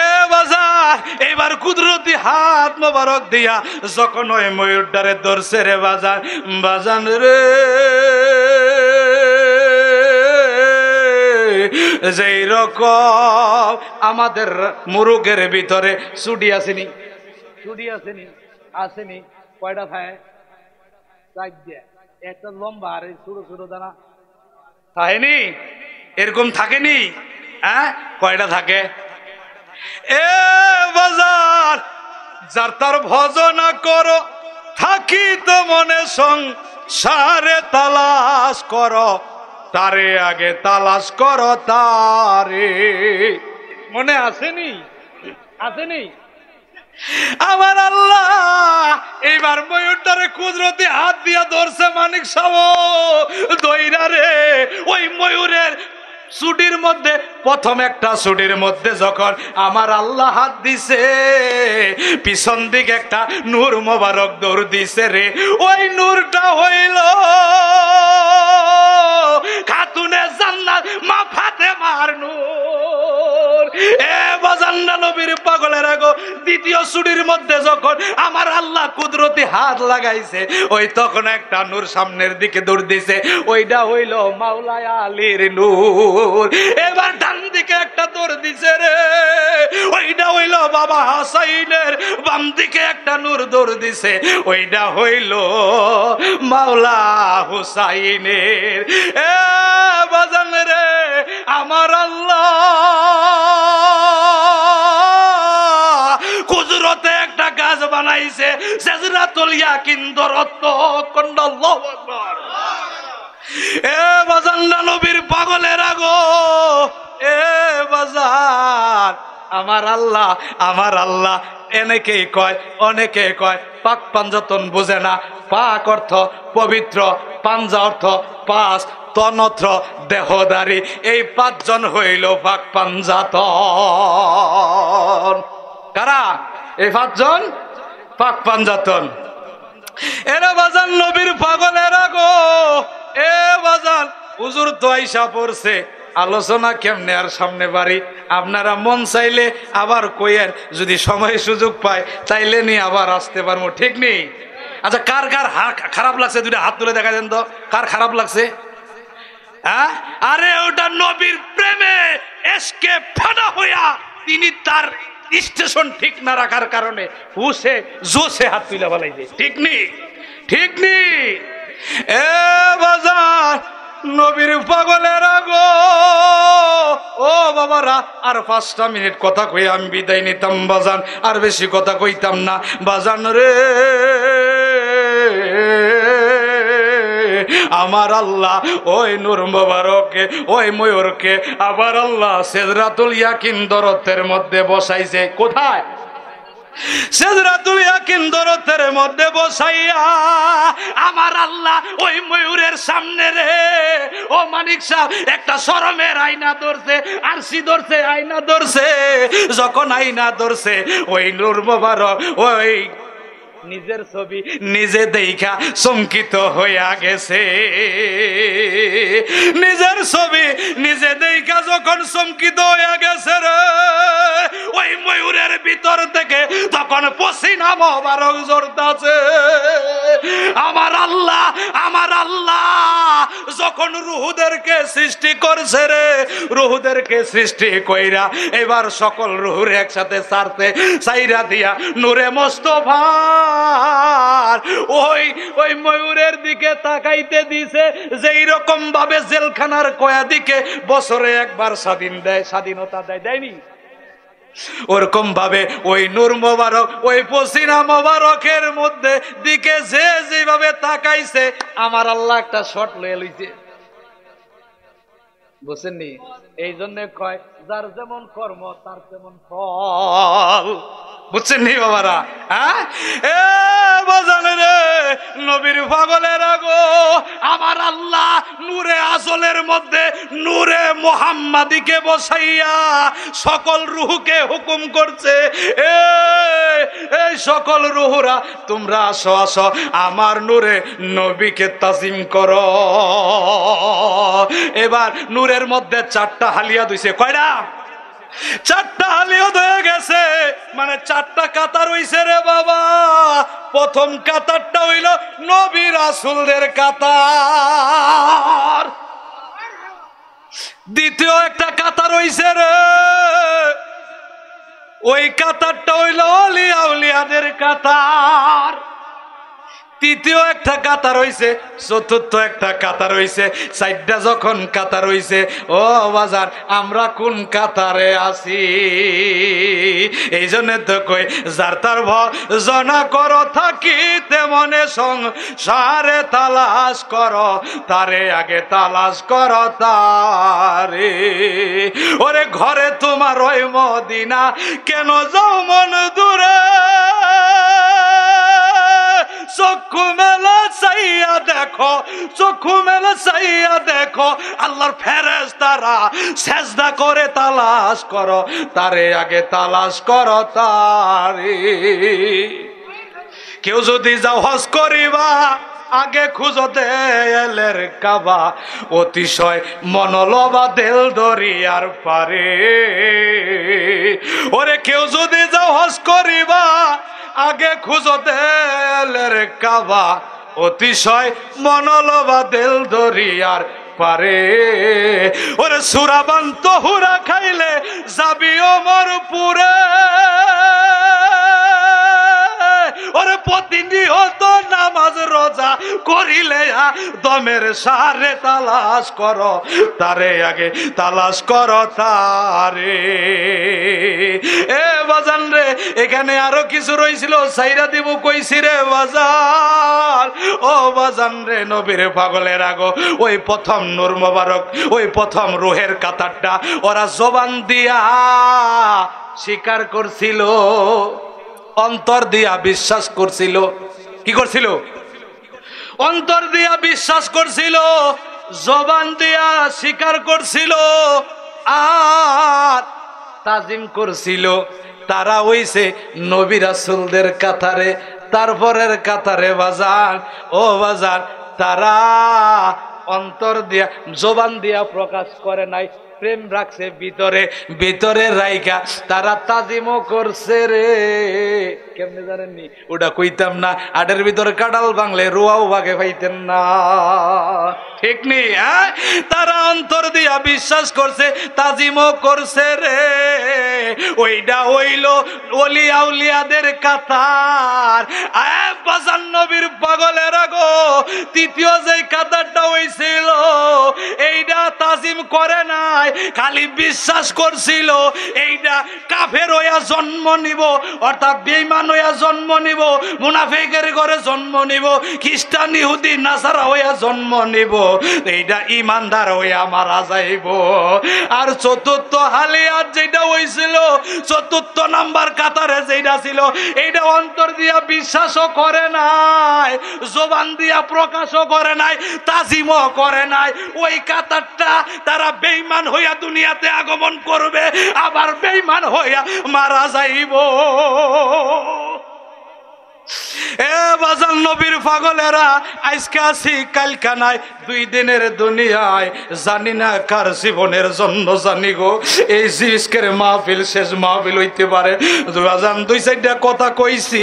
এ বাজার, এবার কুদরতি হাত মোবারক দিয়া যখন ওই ময়ূরটারে ধরছে রে বাজার, বাজান রে। যেই রকম আমাদের মুরুগের ভিতরে চুডি আসেনি। চুডি আসেনি আসেনি। কয়টা থাকে চারটে। একটা লম্বা আর ছোট ছোট দানা থাকেনি? এরকম থাকেনি? হ্যাঁ কয়টা থাকে? এ বাজার, যার তার ভজনা করো থাকি তো মনে সংসারে তালাশ করো, তারে আগে তালাশ করো তারে। মনে আসেনি? আসেনি? আমার আল্লাহ এইবার ময়ূরটারে কুদরতি হাত দিয়া ধরছে মানিক সাব দইরা রে ওই ময়ূরের সুটির মধ্যে, প্রথম একটা সুটির মধ্যে যখন আমার আল্লাহ হাত দিছে, পিছন দিকে একটা নূর মোবারক দৌড় দিছে রে। ওই নূরটা হইল খাতুনে জান্নাত মা মার নূর। এ বাজান্না নবীর পাগলের আগো, দ্বিতীয় সুটির মধ্যে যখন আমার আল্লাহ কুদরতি হাত লাগাইছে, ওই তখন একটা নূর সামনের দিকে দৌড় দিছে। ওইটা হইল মাওলায় আলীর নূর। এবার ডান দিকে একটা দৌড় দিছে রে। ওইটা হইল বাবা হাসাইনের, বাম দিকে একটা নূর দৌড় দিছে। ওইটা হইল মাওলা হুসাইনের। এ বাজান রে, আমার আল্লাহ। কুদরতে একটা গাছ বানাইছে সেজরাতুল ইয়াকিন দরত্ব কন্ডাল্লাহু আকবার। এ বাজান্না নবীর পাগলের আগো এ বাজার আমার আল্লাহ আমার আল্লাহ। এনেকেই কয় অনেকে কয়, পাক পাঞ্জাতন বুঝে না, পাক অর্থ পবিত্র, পাঞ্জা অর্থ পাঁচ, তনত্র দেহদারি। এই পাঁচজন হইল পাক পাঞ্জাতন কারা? এই পাঁচজন? পাক পাঞ্জাতন এরা বাজান নবীর পাগলেরা গো এ বাজান তো আইসা পড়ছে। আলোচনা কেমনে আর সামনে বাড়ি? আপনারা মন চাইলে আবার কইয়ের যদি সময় সুযোগ পায় চাইলে নিয়ে আবার আসতে পারব, ঠিক নেই আচ্ছা কার কার খারাপ লাগছে? দুইটা হাত তুলে দেখা দেন তো। কার খারাপ লাগছে? হ্যাঁ? আরে, ওটা নবীর প্রেমে এসকে ফাটা হইয়া তিনি তার স্টেশন ঠিক না রাখার কারণে হুসে জোসে হাত তুলে বলাইছে ঠিক নি? ঠিক নি? এ বাজার নবীর পাগলের আগো। ও বাবারা, আর পাঁচটা মিনিট কথা কই, আমি বিদায় নিতাম বাজান, আর বেশি কথা কইতাম না। বাজান রে, আমার আল্লাহ, ওই নূর মোবারককে ওই ময়ূরকে, আবার আল্লাহ সেজরাতুল ইয়াকিন দরতের মধ্যে বসাইছে। কোথায়? আমার আল্লাহ ওই ময়ূরের সামনে রে। ও মানিক সাহেব একটা শরমের আয়না ধরছে, আরসি ধরছে, আয়না ধরছে। যখন আয়না ধরছে, ওই নূর মোবারক, ওই নিজের ছবি নিজে দেখা চমকিত হইয়া গেছে। নিজের ছবি নিজে দেখা যখন চমকিত হইয়া গেছে রে, ওই ময়ূরের ভিতর থেকে তখন পসিনা মোবারক জোরদাছে আমার আল্লাহ আমার আল্লাহ, যখন রুহুদেরকে সৃষ্টি করছে রে, রুহুদেরকে সৃষ্টি কইরা এবার সকল রুহুর একসাথে সারতে, সাইরা দিয়া নূরে মোস্তফার ওই ওই ময়ূরের দিকে তাকাইতে দিছে, যেই রকম ভাবে জেলখানার কয়া দিকে বছরে একবার স্বাধীন দেয়, স্বাধীনতা দেয়, দেয়নি? ওরকম ভাবে ওই নূর মোবারক, ওই পসিনা মোবারকের মধ্যে দিকে যে যেভাবে তাকাইছে, আমার আল্লাহ একটা শট লয়ে লইছে। বুঝছেননি? এই জন্য কয়, যার যেমন কর্ম, তার তেমন ফল। বুঝছেন নি বাবারা? হ্যাঁ? রে, নবীর পাগলের আগো, আমার আল্লাহ নূরে আজলের মধ্যে নূরে মোহাম্মাদিকে বসাইয়া সকল রুহুকে হুকুম করছে। এ এই সকল রুহুরা, তোমরা আসো আসো, আমার নূরে নবীকে তাজিম করো। এবার নূরের মধ্যে চারটা হালিয়া দিছে কয়টা? চারটা হালিও হয়ে গেছে। চারটা কাতার হইছে রে বাবা। প্রথম কাতারটা হইল নবী রাসুলদের কাতার। দ্বিতীয় একটা কাতার হইছে রে। ওই কাতারটা হইল অলি আউলিয়াদের কাতার। তৃতীয় একটা কাতার হইছে, চতুর্থ একটা কাতার হইছে, চারটা যখন কাতার হইছে, ও বাজার, আমরা কোন কাতারে আছি? এই জন্য তো কই, যার তার জনা কর থাকি তেমনে সংসারে তালাশ কর, তারে আগে তালাশ কর তারে। ওরে ঘরে তোমার ওই মদিনা, কেন যাও মন দূরে? চক্ষু মেলা চাইয়া দেখো, চক্ষু মেলা চাইয়া দেখো, আল্লাহর ফেরেজ তারা সেজদা করে তালাশ করো, তারে আগে তালাশ করো তারে। কেউ যদি যাও হস করিবা আগে খুঁজো দেলের কাবা। অতিশয় মনলবা দেল দরিয়ার পারে। ওরে কেউ যদি যাও হজ করিবা, আগে খুঁজো দেলের কাবা। অতিশয় মনলবা দেল দরিয়ার পারে। ওরে সুরাবান তহুরা খাইলে যাবি অমর পুরে ওরে প্রতিনিয়ত নামাজ রোজা করিলে দমের সারে তালাশ কর, তারে আগে তালাশ কর তারে। এ বাজান রে, এখানে আরও কিছু রইছিল, সাইরা দিব কইছি রে বাজার ও বাজান রে, নবীর পাগলের আগো, ওই প্রথম নূর মোবারক, ওই প্রথম রোহের কাতারটা ওরা জবান দিয়া স্বীকার করছিল। অন্তর দিয়া বিশ্বাস করছিল। কি করছিল? অন্তর দিয়া বিশ্বাস করছিল, জবান দিয়া স্বীকার করছিল, আর তাজিম করছিল। তারা হইছে নবী রাসুলদের কাতারে, তারপরের কাতারে বাজান। ও বাজান, তারা অন্তর দিয়া, জবান দিয়া প্রকাশ করে নাই। প্রেম রাখছে ভিতরে ভিতরে রাইকা তারা তাজিমও করছে রে। কেমনে জানেননি? ওটা কইতাম না আটের ভিতরে কাটাল বাংলে রোয়াও ভাগে পাইতেন না। ঠিক নেই হ্যাঁ? তারা অন্তর দিয়া বিশ্বাস করছে, তাজিমও করছে রে। ওইটা হইল অলি আউলিয়াদের কাতার। নবীর পাগলের আগো, তৃতীয় যে কাতারটা হইছিল এইটা তাজিম করে নাই। খালি বিশ্বাস করছিল, এইটা কাফের হইয়া জন্ম নিব, অর্থাৎ বেইমান হইয়া জন্ম নিব, মুনাফেকের ঘরে জন্ম নিব, খ্রিস্টান, ইহুদি, নাসারা হইয়া জন্ম নিব, এইটা ইমানদার হইয়া মারা যাইব। আর চতুর্থ হালিয়াত যেটা হইছিল, চতুর্থ নাম্বার কাতারে যেটা ছিল, এইটা অন্তর দিয়া বিশ্বাসও করে নাই, জবান দিয়া প্রকাশও করে নাই, তাজিমও করে নাই। ওই কাতারটা তারা বেইমান হইয়া দুনিয়াতে আগমন করবে, আবার বেইমান হইয়া মারা যাইব। এ বাজার নবীর পাগলেরা, আজকে আছি, কালকা নাই, দুই দিনের দুনিয়ায়, জানি না কার জীবনের জন্য জানি গো। এই জিনিসকের মাহফিল, শেষ মাহফিল হইতে পারে। বাজান দুই চারটা কথা কইছি,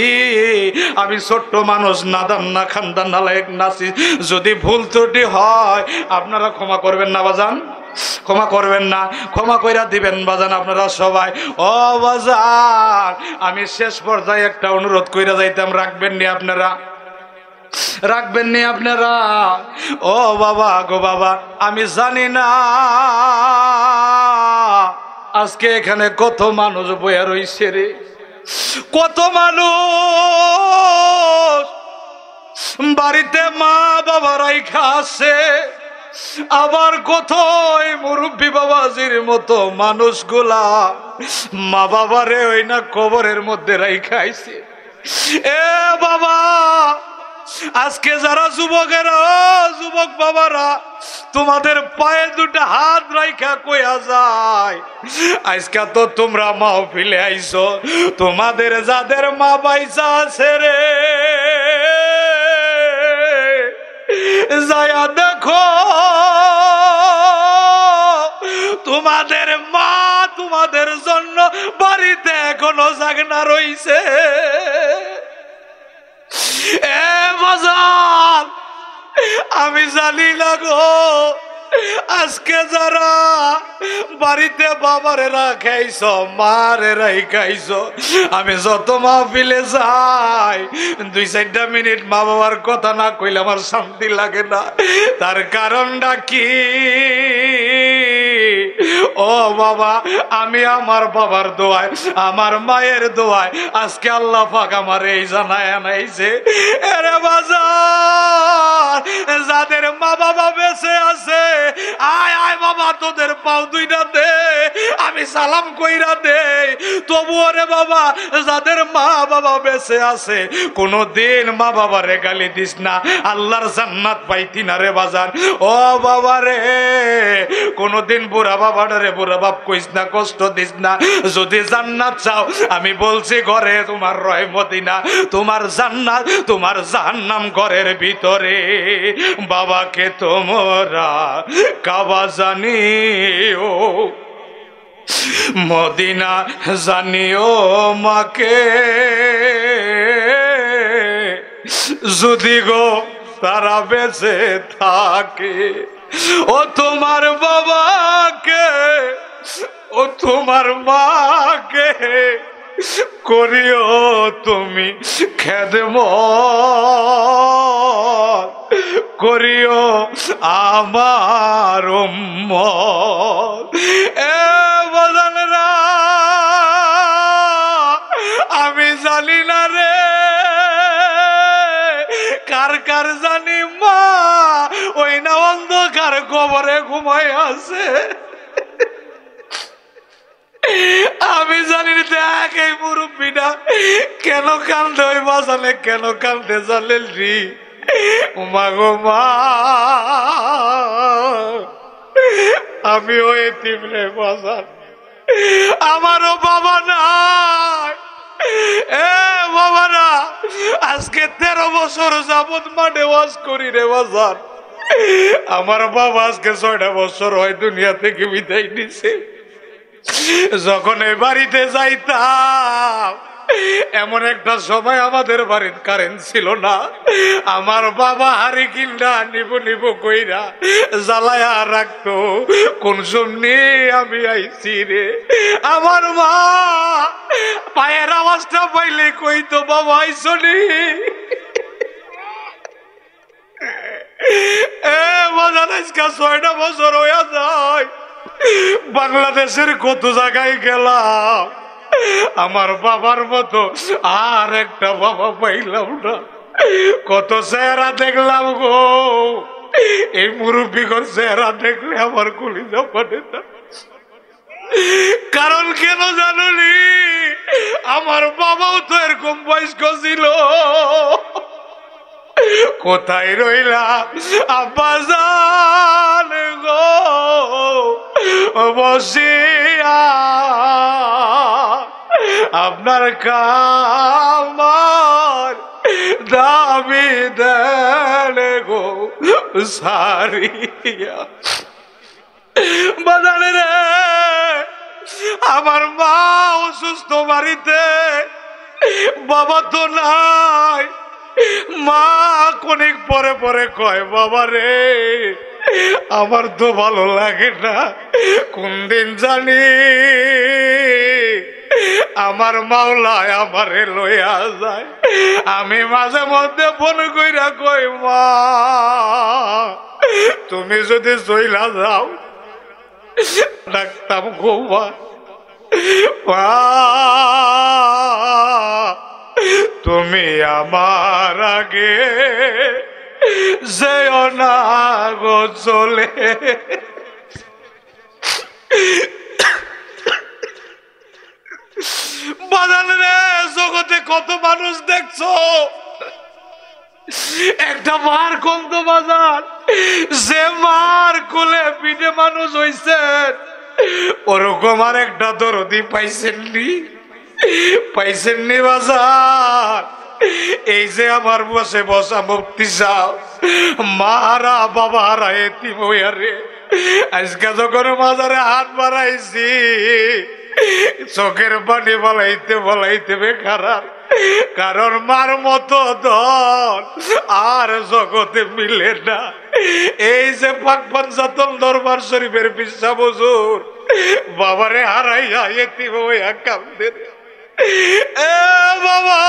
আমি ছোট্ট মানুষ, নাদান না খান্দান নালায়ক নাচি। যদি ভুল ত্রুটি হয়, আপনারা ক্ষমা করবেন না বাজান। ক্ষমা করবেন না, ক্ষমা কইরা দিবেন বাজান আপনারা সবাই। ও বাজান, আমি শেষ পর্যায়ে একটা অনুরোধ কইরা যাইতাম, রাখবেন নি আপনারা? রাখবেন নি আপনারা? ও বাবা গো বাবা, আমি জানি না। আজকে এখানে কত মানুষ বইয়া রইছে রে। কত মানুষ বাড়িতে মা বাবা রাইখা আছে আবার কোথায় মুরব্বী বাবাজির মতো মানুষগুলা? মা বাবারে ওই না কবরের মধ্যে রাইখাইছে এ বাবা, আজকে যারা যুবকেরা যুবক বাবারা, তোমাদের পায়ে দুটা হাত রাইখা কইয়া যায়। আজকে তো তোমরা মাও ফিলে আইছো, তোমাদের যাদের মা বাইসা আছে রে। যায়া দেখো তোমাদের মা তোমাদের জন্য বাড়িতে এখনও জাগনা রইছে। এ বাজার আমি জানি না গো। আজকে যারা বাড়িতে বাবারে রাখাইছ, মারে রাখাইছ, আমি যত মাহফিলে যাই, দুই চারটা মিনিট মা বাবার কথা না কইলে আমার শান্তি লাগে না। তার কারণটা কি? ও বাবা, আমি আমার বাবার দোয়ায়, আমার মায়ের দোয়ায় আজকে আল্লাহ পাক আমার এই জানায় আনাইছে। এরে বাজার, যাদের মা বাবা বেঁচে আছে, আয় আয় বাবা তোদের পাও দুইটা দে, আমি সালাম কইরা দে। তবুও রে বাবা, যাদের মা বাবা বেঁচে আছে কোনো দিন মা বাবারে গালি দিস না। আল্লাহর জান্নাত পাইতি না রে বাজার ও বাবা রে, কোনোদিন বুড়া বাবাটারে বুড়া বাপ কইস না, কষ্ট দিস না। যদি জান্নাত চাও, আমি বলছি ঘরে তোমার রয় মদিনা, তোমার জান্নাত, তোমার জাহান্নাম ঘরের ভিতরে। বাবাকে তোমরা কাবা জানিও, মদিনা জানিও মাকে। যদি গো তারা বেঁচে থাকে, ও তোমার বাবাকে, ও তোমার মাকে করিও তুমি খেদম করিও আমার। এ বদনরা জানি না রে, কার কার জানি মা, ওই না অন্ধকার কবরে ঘুমাই আছে আমি জানি দেখ এই মুরব্বীটা। কেন কান্দে ওই বাজালে কেন কান্দে জানলেন রি? উমা গো মা। আমি ওই তিমরে বাজার আমারও বাবা নাই। এ বাবারা, আজকে তেরো বছর যাবত মাঠে ওয়াজ করি রে বাজার আমার বাবা আজকে ছয়টা বছর হয়, দুনিয়া থেকে বিদায় নিছে। যখন এই বাড়িতে যাইতাম, এমন একটা সময় আমাদের বাড়ির কারেন্ট ছিল না। আমার বাবা হারি কিনডা নিব নিব কইরা জ্বালায়া রাখতো, কোন সমনি আমি আইছি রে? আমার মা পায়ের আওয়াজটা পাইলে কইতো, বাবা আইসনি এ মজা ছয়টা বছর হইয়া যায়। বাংলাদেশের কত জায়গায় গেলাম? আমার বাবার মতো আর একটা বাবা পাইলাম না। কত চেহারা দেখলাম গো। এই মুরব্বীগর চেহারা দেখলে আমার কলিজা পাঠে না। কারণ কেন জানুনি আমার বাবাও তো এরকম বয়স্ক ছিল। কোথায় রইলা? আব্বাজান গো, বসিয়া। আপনার কামার দাবি দেন গো, সারিয়া। বাজারে রে, আমার মা অসুস্থ বাড়িতে, বাবা তো নাই। মা অনেক পরে পরে কয়, বাবা রে, আমার তো ভালো লাগে না। কোন দিন জানি আমার মাওলায় আমারে লইয়া যায়। আমি মাঝে মধ্যে ফোন কইরা কই, মা, তুমি যদি চইলা যাও, ডাকতাম গো মা তুমি আমার আগে যেও না গো চলে। বাজান রে, জগতে কত মানুষ দেখছ? একটা মার কন্ত বাজার। যে মার কোলে পিঠে মানুষ হইছেন ওরকম আর একটা দরদি পাইছেননি? পাইছেননি বাজার। এই যে আমার বসে বসা মুক্তি চাও, মারা বাবারা এতিম হইয়ারে আজকে যখন মাজারে হাত বাড়াইছি, চোখের পানি বলাইতে বলাইতে বেকারার কারণ মার মতো দল আর জগতে মিলে না। এই যে পাক পঞ্চাতন দরবার শরীফের বিশ্বা বজুর বাবারে হারাইয়া এতি হইয়া কান্দে এ বাবা,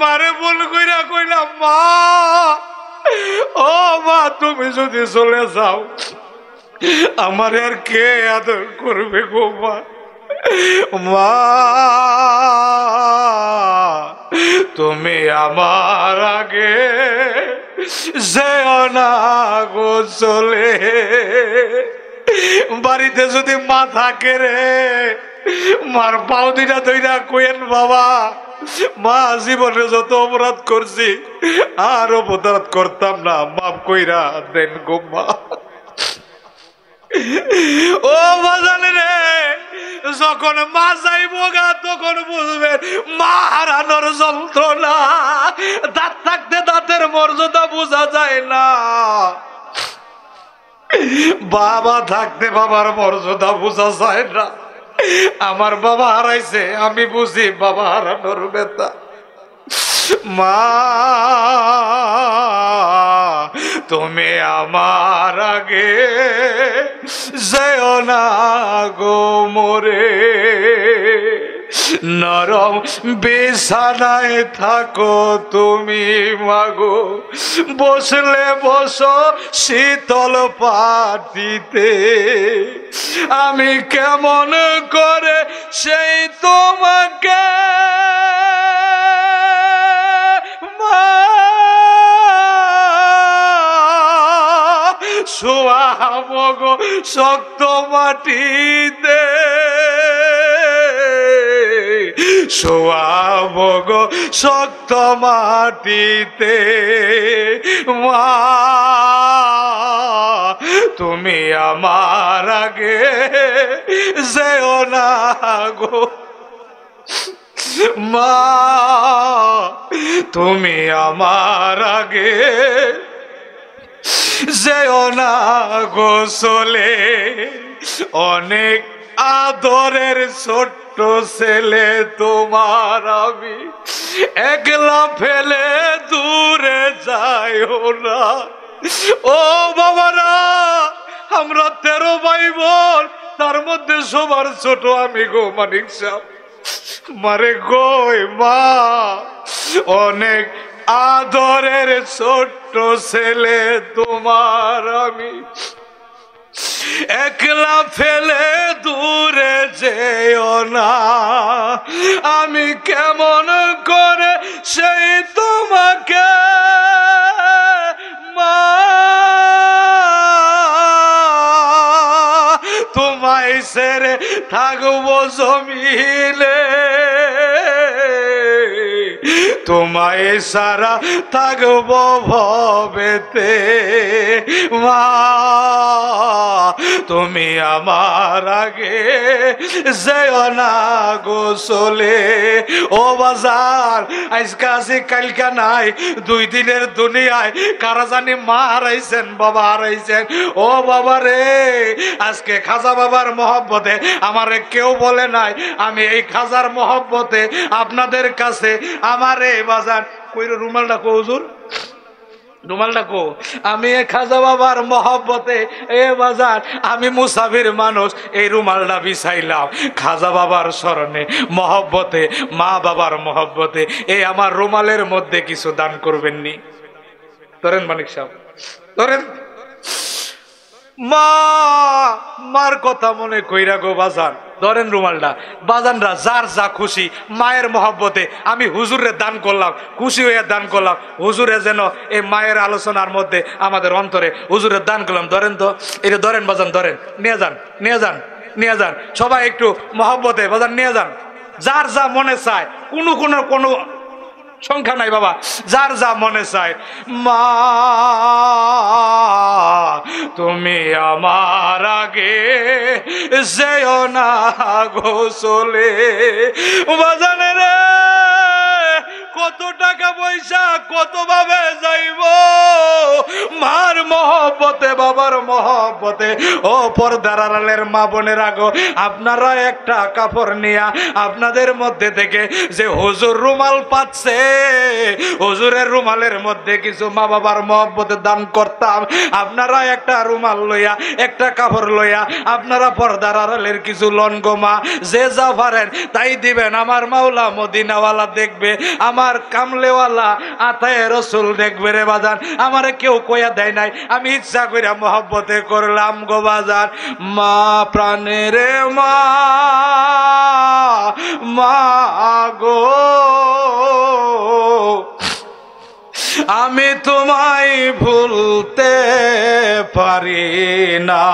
মারে বল কইরা কইলাম, মা। ও মা, তুমি যদি চলে যাও, আমার আর কে আদর করবে গো মা, তুমি আমার আগে যেও না গো চলে। বাড়িতে যদি মা থাকে রে মার পাও দিনা দইরা কইেন বাবা, মা জীবনে যত অপরাধ করছি, আর অপরাধ করতাম না মাপ কইরা দেন গো মা। ও বাজানে রে, যখন মা যাইব গা, তখন বুঝবেন মা হারানোর যন্ত্রণা। দাঁত থাকতে দাঁতের মর্যাদা বোঝা যায় না। বাবা থাকতে বাবার মর্যাদা বোঝা যায় না। আমার বাবা হারাইছে, আমি বুঝি বাবা হারানোর বেতা মা, তুমি আমার আগে যেও না গো মোরে। নরম বিছানায় থাকো তুমি, মাগো। বসলে বসো শীতল পাটিতে। আমি কেমন করে সেই তোমাকে শোয়াবো শক্ত মাটিতে। শোয়াব গো শক্ত মাটিতে। মা, তুমি আমার আগে যেও না গো। মা, তুমি আমার আগে যেও না গোসলে অনেক আদরের ছোট্ট ছেলে তোমার আমি। একলা ফেলে দূরে যাইও না। ও বাবারা, আমরা তেরো ভাই বোন তার মধ্যে সবার ছোট আমি গো মানিক মারে গই মা, অনেক আদরের ছোট্ট ছেলে তোমার আমি। একলা ফেলে না। আমি কেমন করে সেই তোমাকে মা তোমায় সেরে থাকব জমিলে। তোমায় সারা থাকব ভবেতে। মা তুমি আমার আগে যেও না গোসলে। ও বাজার, আজকে আসি কালকা নাই, দুই দিনের দুনিয়ায় কারা জানি মা হারাইছেন, বাবা হারাইছেন। ও বাবা রে, আজকে খাজা বাবার মহব্বতে আমারে কেউ বলে নাই, আমি এই খাজার মহব্বতে আপনাদের কাছে আমারে বাজার কই রে রুমালটা কো হুজুর ডাকো। আমি এ খাজা বাবার মহব্বতে, এ বাজার, আমি মুসাফির মানুষ, এই রুমালটা বিছাইলাম। খাজা বাবার স্মরণে, মহব্বতে, মা বাবার মহব্বতে এই আমার রুমালের মধ্যে কিছু দান করবেননি। ধরেন মানিক সাহেব, ধরেন। মা, মার কথা মনে কইরা গো বাজান। ধরেন রুমালটা। বাজানরা যার যা খুশি, মায়ের মহব্বতে আমি হুজুরে দান করলাম, খুশি হয়ে দান করলাম। হুজুরে যেন এই মায়ের আলোচনার মধ্যে আমাদের অন্তরে হুজুরে দান করলাম। ধরেন তো এটা ধরেন বাজান, ধরেন। নিয়ে যান নিয়ে যান নিয়ে যান। সবাই একটু মহব্বতে, বাজান, নিয়ে যান। যার যা মনে চায়, কোনো কোনো কোনো সংখ্যা নাই বাবা, যার যা মনে চায়। মা, তুমি আমার আগে যেও না গোসলে বাজানে রে। কত টাকা পয়সা কত ভাবে যাইব? মার মহব্বতে, বাবার মহব্বতে। ও পর্দার আড়ালের মা বোনের আগো আপনারা একটা কাপড় নিয়া আপনাদের মধ্যে থেকে যে হুজুর রুমাল পাচ্ছে, হুজুরের রুমালের মধ্যে কিছু মা বাবার মহব্বতে দান করতাম। আপনারা একটা রুমাল লইয়া, একটা কাপড় লইয়া, আপনারা পর্দার আড়ালের কিছু লনগমা যে যা পারেন তাই দিবেন। আমার মাওলা মদিনাওয়ালা দেখবে, আমার কামলেওয়ালা, আতায় রসুল দেখবে রে বাজান। আমারে কেউ কইয়া দেয় নাই, আমি ইচ্ছা কইরা মহব্বতে করলাম গো বাজার মা প্রাণের মা মা গো। আমি তোমায় ভুলতে পারি না।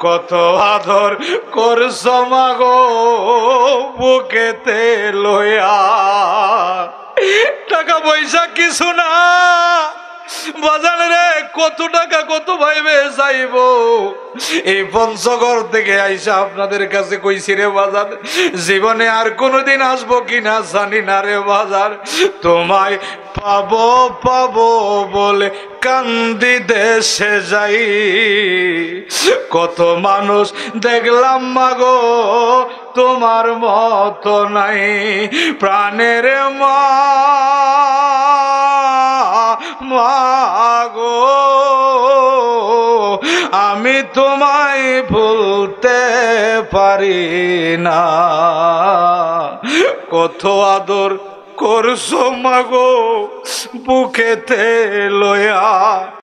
কত আদর করছ মাগো বুকেতে লয়া টাকা পয়সা কিছু না। বাজার রে, কত টাকা, কত ভাইবে চাইব এই পঞ্চগড় থেকে আইসা আপনাদের কাছে কইছি রে বাজার জীবনে আর কোনোদিন আসব কিনা জানি না রে বাজার তোমায় পাবো পাবো বলে কান্দি দেশে যাই। কত মানুষ দেখলাম, মাগো, তোমার মতো নাই প্রাণের মা। মাগো, আমি তোমায় ভুলতে পারি না। কত আদর করছ মাগো বুকেতে লয়া।